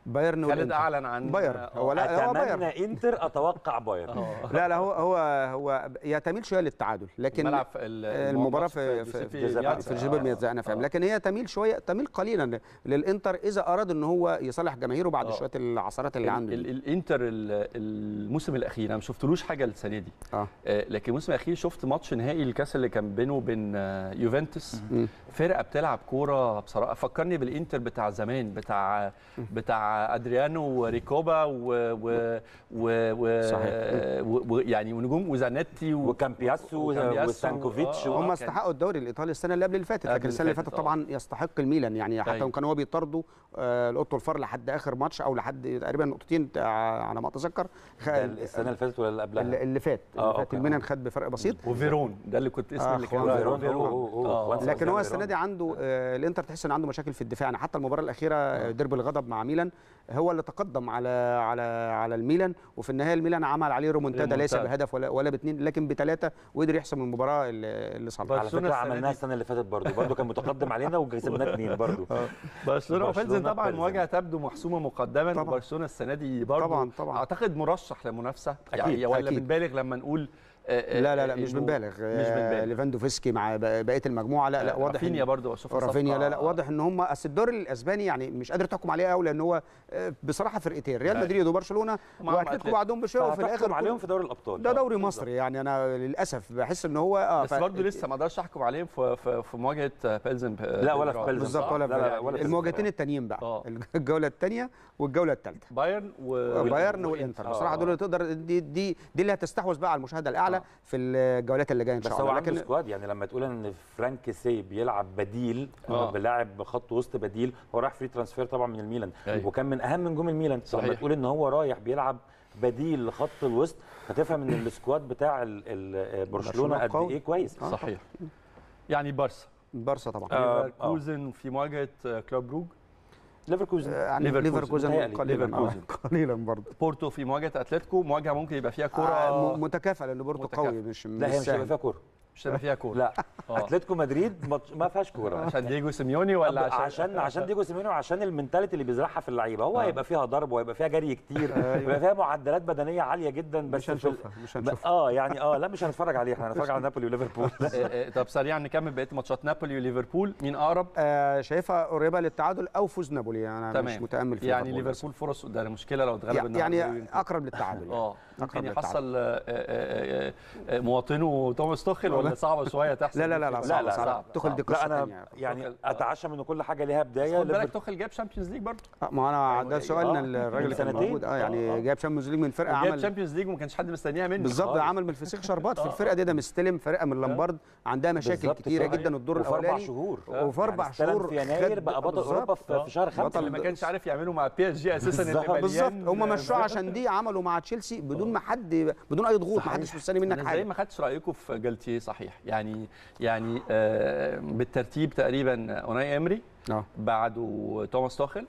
بايرن خالد. أعلن عن بايرن آه، هو لا هو بايرن إنتر أتوقع بايرن لا لا هو هو هو يتميل شوية للتعادل لكن ال- المباراة في في, في. في مياتزا أنا فاهم لكن هي تميل شوية تميل قليلا للإنتر إذا أراد إن هو يصالح جماهيره بعد آه. شوية العثرات اللي ال- عنده. الإنتر ال- الموسم الأخير أنا ما شفتلوش حاجة السنة دي آه، لكن الموسم الأخير شفت ماتش نهائي الكأس اللي كان بينه وبين آه، يوفنتوس. فرقة بتلعب كورة بصراحة فكرني بالإنتر بتاع زمان بتاع بتاع أدريانو وريكوبا و و و, و صحيح. و- و يعني ونجوم وزانيتي و- وكامبياسو. وستانكوفيتش آه، هم كان- استحقوا الدوري الإيطالي السنة اللي قبل اللي فاتت لكن السنة اللي فاتت فاتت، طبعا يستحق الميلان يعني حتى أيوة. كان هو بيطاردوا آه، القط والفار لحد آخر ماتش أو لحد تقريبا نقطتين آه، على ما أتذكر السنة اللي فاتت ولا اللي قبلها اللي فات آه، اللي فات. الميلان خد بفرق بسيط وفيرون ده اللي كنت اسمي آه، اللي كان فيرون. آه. لكن هو. السنة دي عنده آه، الإنتر تحس ان عنده مشاكل في الدفاع يعني حتى المباراة الأخيرة آه، ديربي الغضب مع ميلان هو اللي تقدم على على على الميلان وفي النهاية الميلان عمل عليه رومونتادا ليس. بهدف ولا ولا باثنين لكن بثلاثه وقدر يحسم المباراة اللي اللي صعبها على فكرة السنة عملناها السنة اللي فاتت برضه برضه كان متقدم علينا وكسبناه اثنين برضه برشلونة وفيلزن برشلونة طبعا. مواجهة تبدو محسومة مقدما. وبرشلونة السنة دي برضه طبعاً، طبعاً. أعتقد مرشح لمنافسة أكيد، يعني ولا. بنبالغ لما نقول آه، آه، لا لا لا مش إنه- بنبالغ مش آه، بنبالغ ليفاندوفسكي مع ب- بقية المجموعة لا لا واضح رافينيا برضه رافينيا لا لا واضح إن هم أصل الدوري الأسباني يعني مش قادر تحكم عليه قوي لأن هو آه، بصراحة فرقتين ريال. مدريد وبرشلونة وأتلتيكو. بعدهم بشويه وفي الآخر عليهم في دوري الأبطال ده آه، دوري. مصري يعني أنا للأسف بحس إن هو آه بس برضه لسه ما أقدرش احكم عليهم في في, في مواجهة بيلزن لا، ولا في. بيلزن. بالظبط ولا لا، لا، لا، في المواجهتين. التانيين بقى آه. الجولة الثانية والجولة الثالثه بايرن و... بايرن و- والإنتر آه، بصراحة آه. دول اللي تقدر دي دي دي اللي هتستحوذ بقى على المشاهدة الأعلى اعلى في الجولات اللي جاية إن بس شاء هو الله عنده لكن squad يعني لما تقول إن فرانك كيسي بيلعب بديل آه. آه. بلاعب خط وسط بديل هو راح free transfer طبعا من الميلان أيوة. وكان من أهم نجوم الميلان صحيح. لما تقول إن هو رايح بيلعب بديل لخط الوسط هتفهم إن ال squad بتاع ال- ال- برشلونة قد. إيه كويس آه. صحيح يعني بارسا بارسا طبعا آه. ليفركوزن في مواجهة آه، كلوب بروج ليفركوزن يعني ليفركوزن. قليلا ليفركوزن. آه، قليلا برضه بورتو في مواجهة أتلتيكو مواجهة ممكن يبقى فيها كوره آه، متكافئة لأن بورتو. قوي مش لا هي مش. هيبقى فيها كوره مش هيبقى فيها كورة. لا. آه. أتلتيكو مدريد ماتش- ما فيهاش كورة. عشان دييجو سيميوني ولا عشان عشان عشان ديجو سيميوني وعشان mentality اللي بيزرعها في اللعيبة. هو آه. هيبقى فيها ضرب وهيبقى فيها جري كتير. وهيبقى فيها معدلات بدنية عالية جدا. بس مش هنشوفها مش هنشوفها. آه يعني آه لا مش هنتفرج عليه إحنا هنتفرج على نابولي وليفربول. آه، آه، طب سريعا نكمل بقية ماتشات. نابولي وليفربول مين أقرب؟ آه شايفها قريبة للتعادل أو فوز نابولي. أنا مش تمام. متأمل في يعني ليفربول فرص ده مشكلة لو اتغلب يعني, يعني. أقرب للتعادل. يعني. آه ممكن أقرب يحصل آه، آه، مواطنه توماس توخيل ولا صعبة شوية تحصل لا لا لا لا لا، صعب لا، صعب صعب، تدخل صعب. دي قصه يعني توخيل- أعتقد من كل حاجة ليها بداية خد بالك توخيل جاب Champions League برضه ما أنا ده سؤالنا آه، الراجل اللي. موجود آه آه، آه. يعني جاب Champions League من فرقة جاب عمل Champions League وما كانش حد مستنيها منه بالظبط. عمل من الفسيخ شربات في آه. الفرقة دي ده مستلم فرقة من لامبارد عندها مشاكل كتيرة. جدا الدور وفي أربع الأولاني شهور وفي أربع يعني شهور في يناير بقى بطل. أوروبا في شهر خمسة اللي ما كانش عارف يعمله مع بي اس جي أساسا اللي بالظبط. هم مشوه عشان دي عملوا مع تشيلسي بدون ما حد بدون أي ضغوط ما. حدش مستني منك أنا زي حاجة ما خدتش رايكم في جالتيه صحيح. يعني يعني آه بالترتيب تقريبا أوناي إمري آه. بعده توماس توخل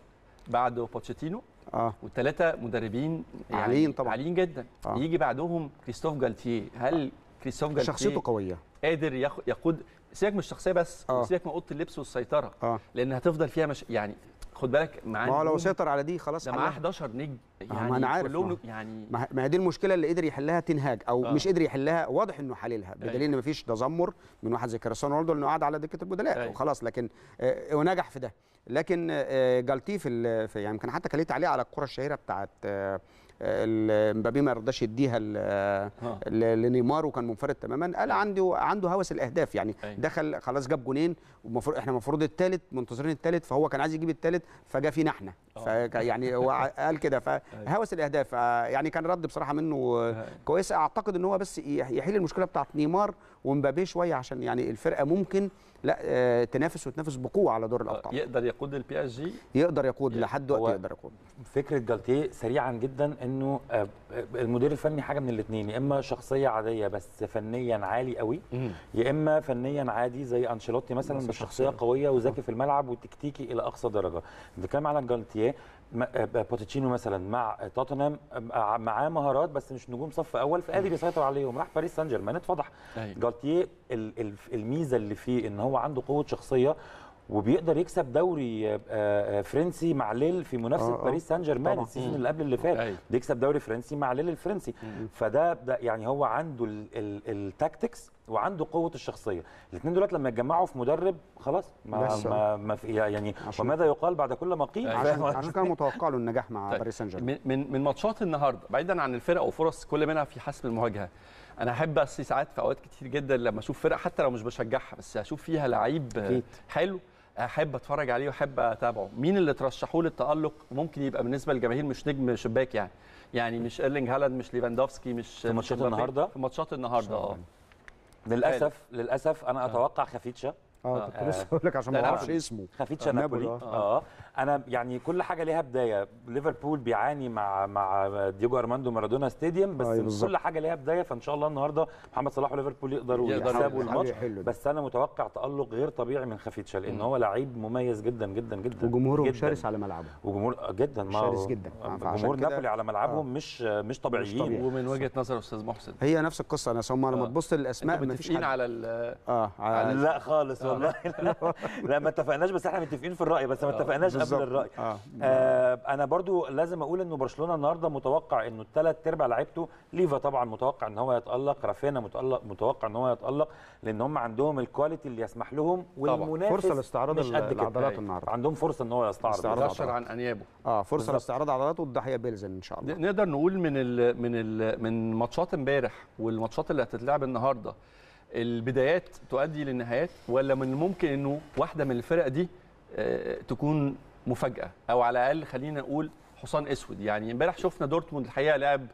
بعده بوتشيتينو آه. والثلاثه مدربين يعني عاليين طبعا. عاليين جدا. آه. يجي بعدهم كريستوف جالتيه هل كريستوف جالتيه شخصيته قوية. قادر يقود سيبك من الشخصية بس آه. سيبك من أوضة اللبس والسيطرة آه. لأن هتفضل فيها مش يعني خد بالك معاه ما هو لو سيطر على دي خلاص ده معاه حلها. 11 نجم ما يعني أنا عارف، كلهم ما- يعني ما ما هي دي المشكلة اللي قدر يحلها تنهاج أو آه. مش قدر يحلها واضح إنه حللها بدليل أيوة. إن مفيش تذمر من واحد زي كريستيانو رونالدو إنه قاعد على دكة البدلاء أيوة. وخلاص لكن آه ونجح في ده لكن آه جالتي في, في يعني يمكن حتى كان ليه تعليق على الكرة الشهيرة بتاعت آه مبابي ما رضاش يديها لنيمار وكان منفرد تماما. قال عنده عنده هوس الأهداف. يعني. دخل خلاص جاب جونين. ومفروض إحنا المفروض الثالث منتظرين الثالث فهو كان عايز يجيب الثالث فجا فينا إحنا. آه. يعني هو قال كده. فهوس الأهداف. يعني كان رد بصراحة منه كويس. أعتقد إن هو بس يح- يحل المشكلة بتاعت نيمار ومبابي شوية عشان يعني الفرقة ممكن لا آه، تنافس وتنافس بقوة على دور الأبطال. يقدر يقود البي اس جي يقدر يقود لحد وقت يقدر يقود. فكرة جالتيه سريعا جدا إنه آه، المدير الفني حاجة من الاثنين يا إما شخصية عادية بس فنيا عالي قوي يا إما فنيا عادي زي أنشيلوتي مثلا بس بس شخصية. قوية وذكي في الملعب وتكتيكي إلى أقصى درجة. بنتكلم على جالتيه ما- آه، بوتشيتينو مثلا مع توتنهام آه، معاه مهارات بس مش نجوم صف أول فقادر يسيطر عليهم. راح باريس سان جيرمان. اتفضح. أيوة. جالتيه ال- ال- الميزة اللي فيه إن هو عنده قوة شخصية وبيقدر يكسب دوري آه، آه، فرنسي مع ليل في منافسة آه، آه. باريس سان جيرمان. ال season اللي قبل اللي فات أيوة. بيكسب دوري فرنسي مع ليل الفرنسي فده ده يعني هو عنده ال- ال- tactics وعنده قوة الشخصية الاثنين دولت لما يتجمعوا في مدرب خلاص ما. ما, ما في يعني عشان- وماذا يقال بعد كل ما قيل أيوة. عشان كان متوقع له النجاح مع طيب. باريس سان جيرمان من من من ماتشات النهارده بعيدا عن الفرق وفرص كل منها في حسم المواجهة أنا أحب بس ساعات في أوقات كتير جدا لما أشوف فرقه حتى لو مش بشجعها بس أشوف فيها لعيب آه،. حلو أحب أتفرج عليه وأحب أتابعه. مين اللي ترشحوه للتالق وممكن يبقى بالنسبة للجماهير مش نجم شباك يعني. يعني مش إيرلينج هالاند مش ليفاندوفسكي مش في ماتشات. النهاردة؟ في ماتشات النهارده آه. للأسف للأسف أنا أتوقع كفيتشا. آه كنت لسه هقول لك عشان لا، ما أعرفش. اسمه. كفيتشا آه، نابولي. نابولي، آه. أنا يعني كل حاجة ليها بداية. ليفربول بيعاني مع مع دييجو أرماندو مارادونا stadium بس أيوة. كل حاجة ليها بداية. فإن شاء الله النهارده محمد صلاح وليفربول يقدروا يقدروا يكسبوا الماتش. يحلوا ده. بس أنا متوقع تألق غير طبيعي من خفيتشا لأن هو لعيب مميز جدا جدا جدا. وجمهوره جداً. شرس على ملعبه. وجمهور آه، جدا. ما شرس جدا. جمهور نابولي على ملعبهم مش مش طبيعيين. طبيعي. ومن وجهة نظر أستاذ محسن. هي نفس القصة. أنا هم لما آه. تبص للأسماء أنتوا ما فيش متفقين حد. على ال- آه على لا خالص والله. لا ما اتفقناش بس إحنا متفقين في الرأي بس ما اتفقناش. قبل. الرأي آه آه أنا برضو لازم أقول إنه برشلونة النهارده متوقع إنه الثلاث ارباع لعيبته ليفا طبعا متوقع إن هو يتألق رافينا متألق متوقع إن هو يتألق لأن هم عندهم ال quality اللي يسمح لهم والمنافس فرصة لاستعراض مش قد كده. العضلات أيوة. النهاردة. عندهم فرصة إن هو يستعرض يكشر عن أنيابه آه فرصة. لاستعراض عضلاته والضحيه بيلزن إن شاء الله نقدر نقول من ال من ال من ماتشات امبارح والماتشات اللي هتتلعب النهارده البدايات تؤدي للنهايات ولا من الممكن إنه واحدة من الفرق دي آه، تكون مفاجأة. أو على الأقل خلينا نقول حصان أسود. يعني امبارح شفنا دورتموند الحقيقة لعب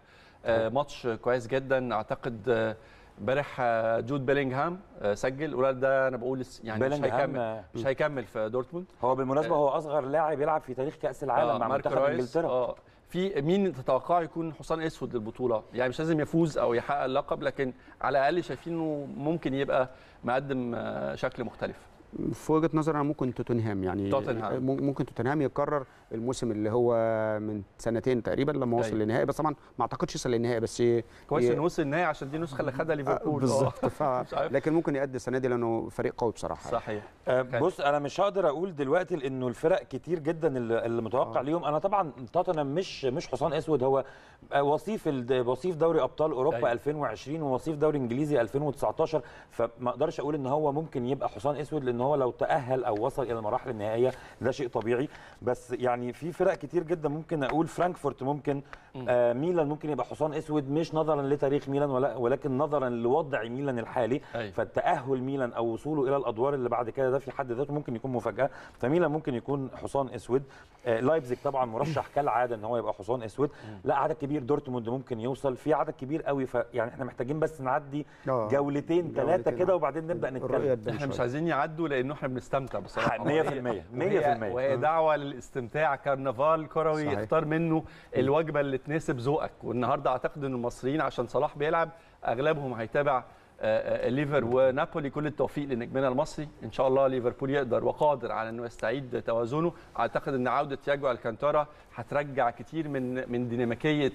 آه، ماتش كويس جدا. أعتقد آه، امبارح آه، جود بيلينغهام سجل. الولد ده أنا بقول يعني مش هيكمل مش هيكمل في دورتموند. هو بالمناسبة هو أصغر لاعب يلعب في تاريخ كأس العالم مع منتخب إنجلترا. آه في مين تتوقع يكون حصان أسود للبطولة؟ يعني مش لازم يفوز أو يحقق اللقب لكن على الأقل شايفينه ممكن يبقى مقدم شكل مختلف. في وجهة نظري أنا ممكن توتنهام يعني توتنهام. مم- ممكن توتنهام يكرر الموسم اللي هو من سنتين تقريبا لما وصل أيوة. للنهائي بس طبعا ما أعتقدش يوصل للنهائي بس كويس إنه وصل النهائي عشان دي النسخه اللي خدها ليفربول آه. بالظبط ف... مش عارف. لكن ممكن يأدي السنة دي لأنه فريق قوي بصراحة صحيح آه، بص أنا مش هقدر أقول دلوقتي لأنه الفرق كتير جدا اللي متوقع آه. ليهم أنا طبعا توتنهام مش مش حصان أسود هو آه، وصيف ال- وصيف دوري أبطال أوروبا أيوة. 2020 ووصيف دوري إنجليزي 2019 فما أقدرش أقول إن هو ممكن يبقى حصان أسود لأن هو لو تأهل أو وصل إلى المراحل النهائية ده شيء طبيعي. بس يعني في فرق كتير جدا ممكن أقول فرانكفورت ممكن آه ميلان ممكن يبقى حصان أسود مش نظرا لتاريخ ميلان ولا ولكن نظرا لوضع ميلان الحالي. أيوة. فالتأهل ميلان أو وصوله إلى الأدوار اللي بعد كده ده في حد ذاته ممكن يكون مفاجأة. فميلان ممكن يكون حصان أسود. آه لايبزيج طبعا مرشح كالعادة إن هو يبقى حصان أسود. لا عدد كبير دورتموند ممكن يوصل. في عدد كبير قوي فيعني إحنا محتاجين بس نعدي آه. جولتين ثلاثة كده آه. وبعدين نبدأ نتكلم. إحنا مش. عايزين يعدوا لأنه إحنا بنستمتع بصراحة. 100% وهي- 100% وهي دعوة للاستمتاع. كرنفال كروي صحيح. اختار منه الوجبة اللي تناسب ذوقك. والنهارده أعتقد إن المصريين عشان صلاح بيلعب أغلبهم هيتابع آه، آه، ليفر ونابولي. كل التوفيق لنجمنا المصري. إن شاء الله ليفربول يقدر وقادر على إنه يستعيد توازنه. أعتقد إن عودة تياجو ألكانتارا هترجع كتير من من ديناميكية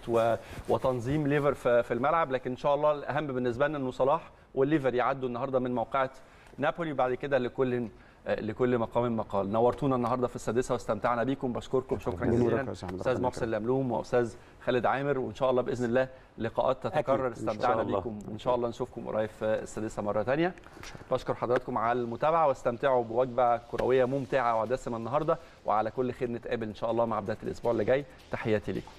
وتنظيم ليفر في الملعب. لكن إن شاء الله الأهم بالنسبة لنا إنه صلاح والليفر يعدوا النهارده من موقعة نابولي. وبعد كده لكل لكل مقام مقال. نورتونا النهارده في السادسة واستمتعنا بيكم. بشكركم. شكرا جزيلا. أستاذ محسن لملوم وأستاذ خالد عامر. وإن شاء الله بإذن الله لقاءات تتكرر. استمتعنا. بيكم. وان شاء الله نشوفكم قريب في السادسة مرة ثانية بشكر حضراتكم على المتابعة واستمتعوا بوجبة كروية ممتعة ودسمه النهارده. وعلى كل خير نتقابل إن شاء الله مع بداية الأسبوع اللي جاي. تحياتي لكم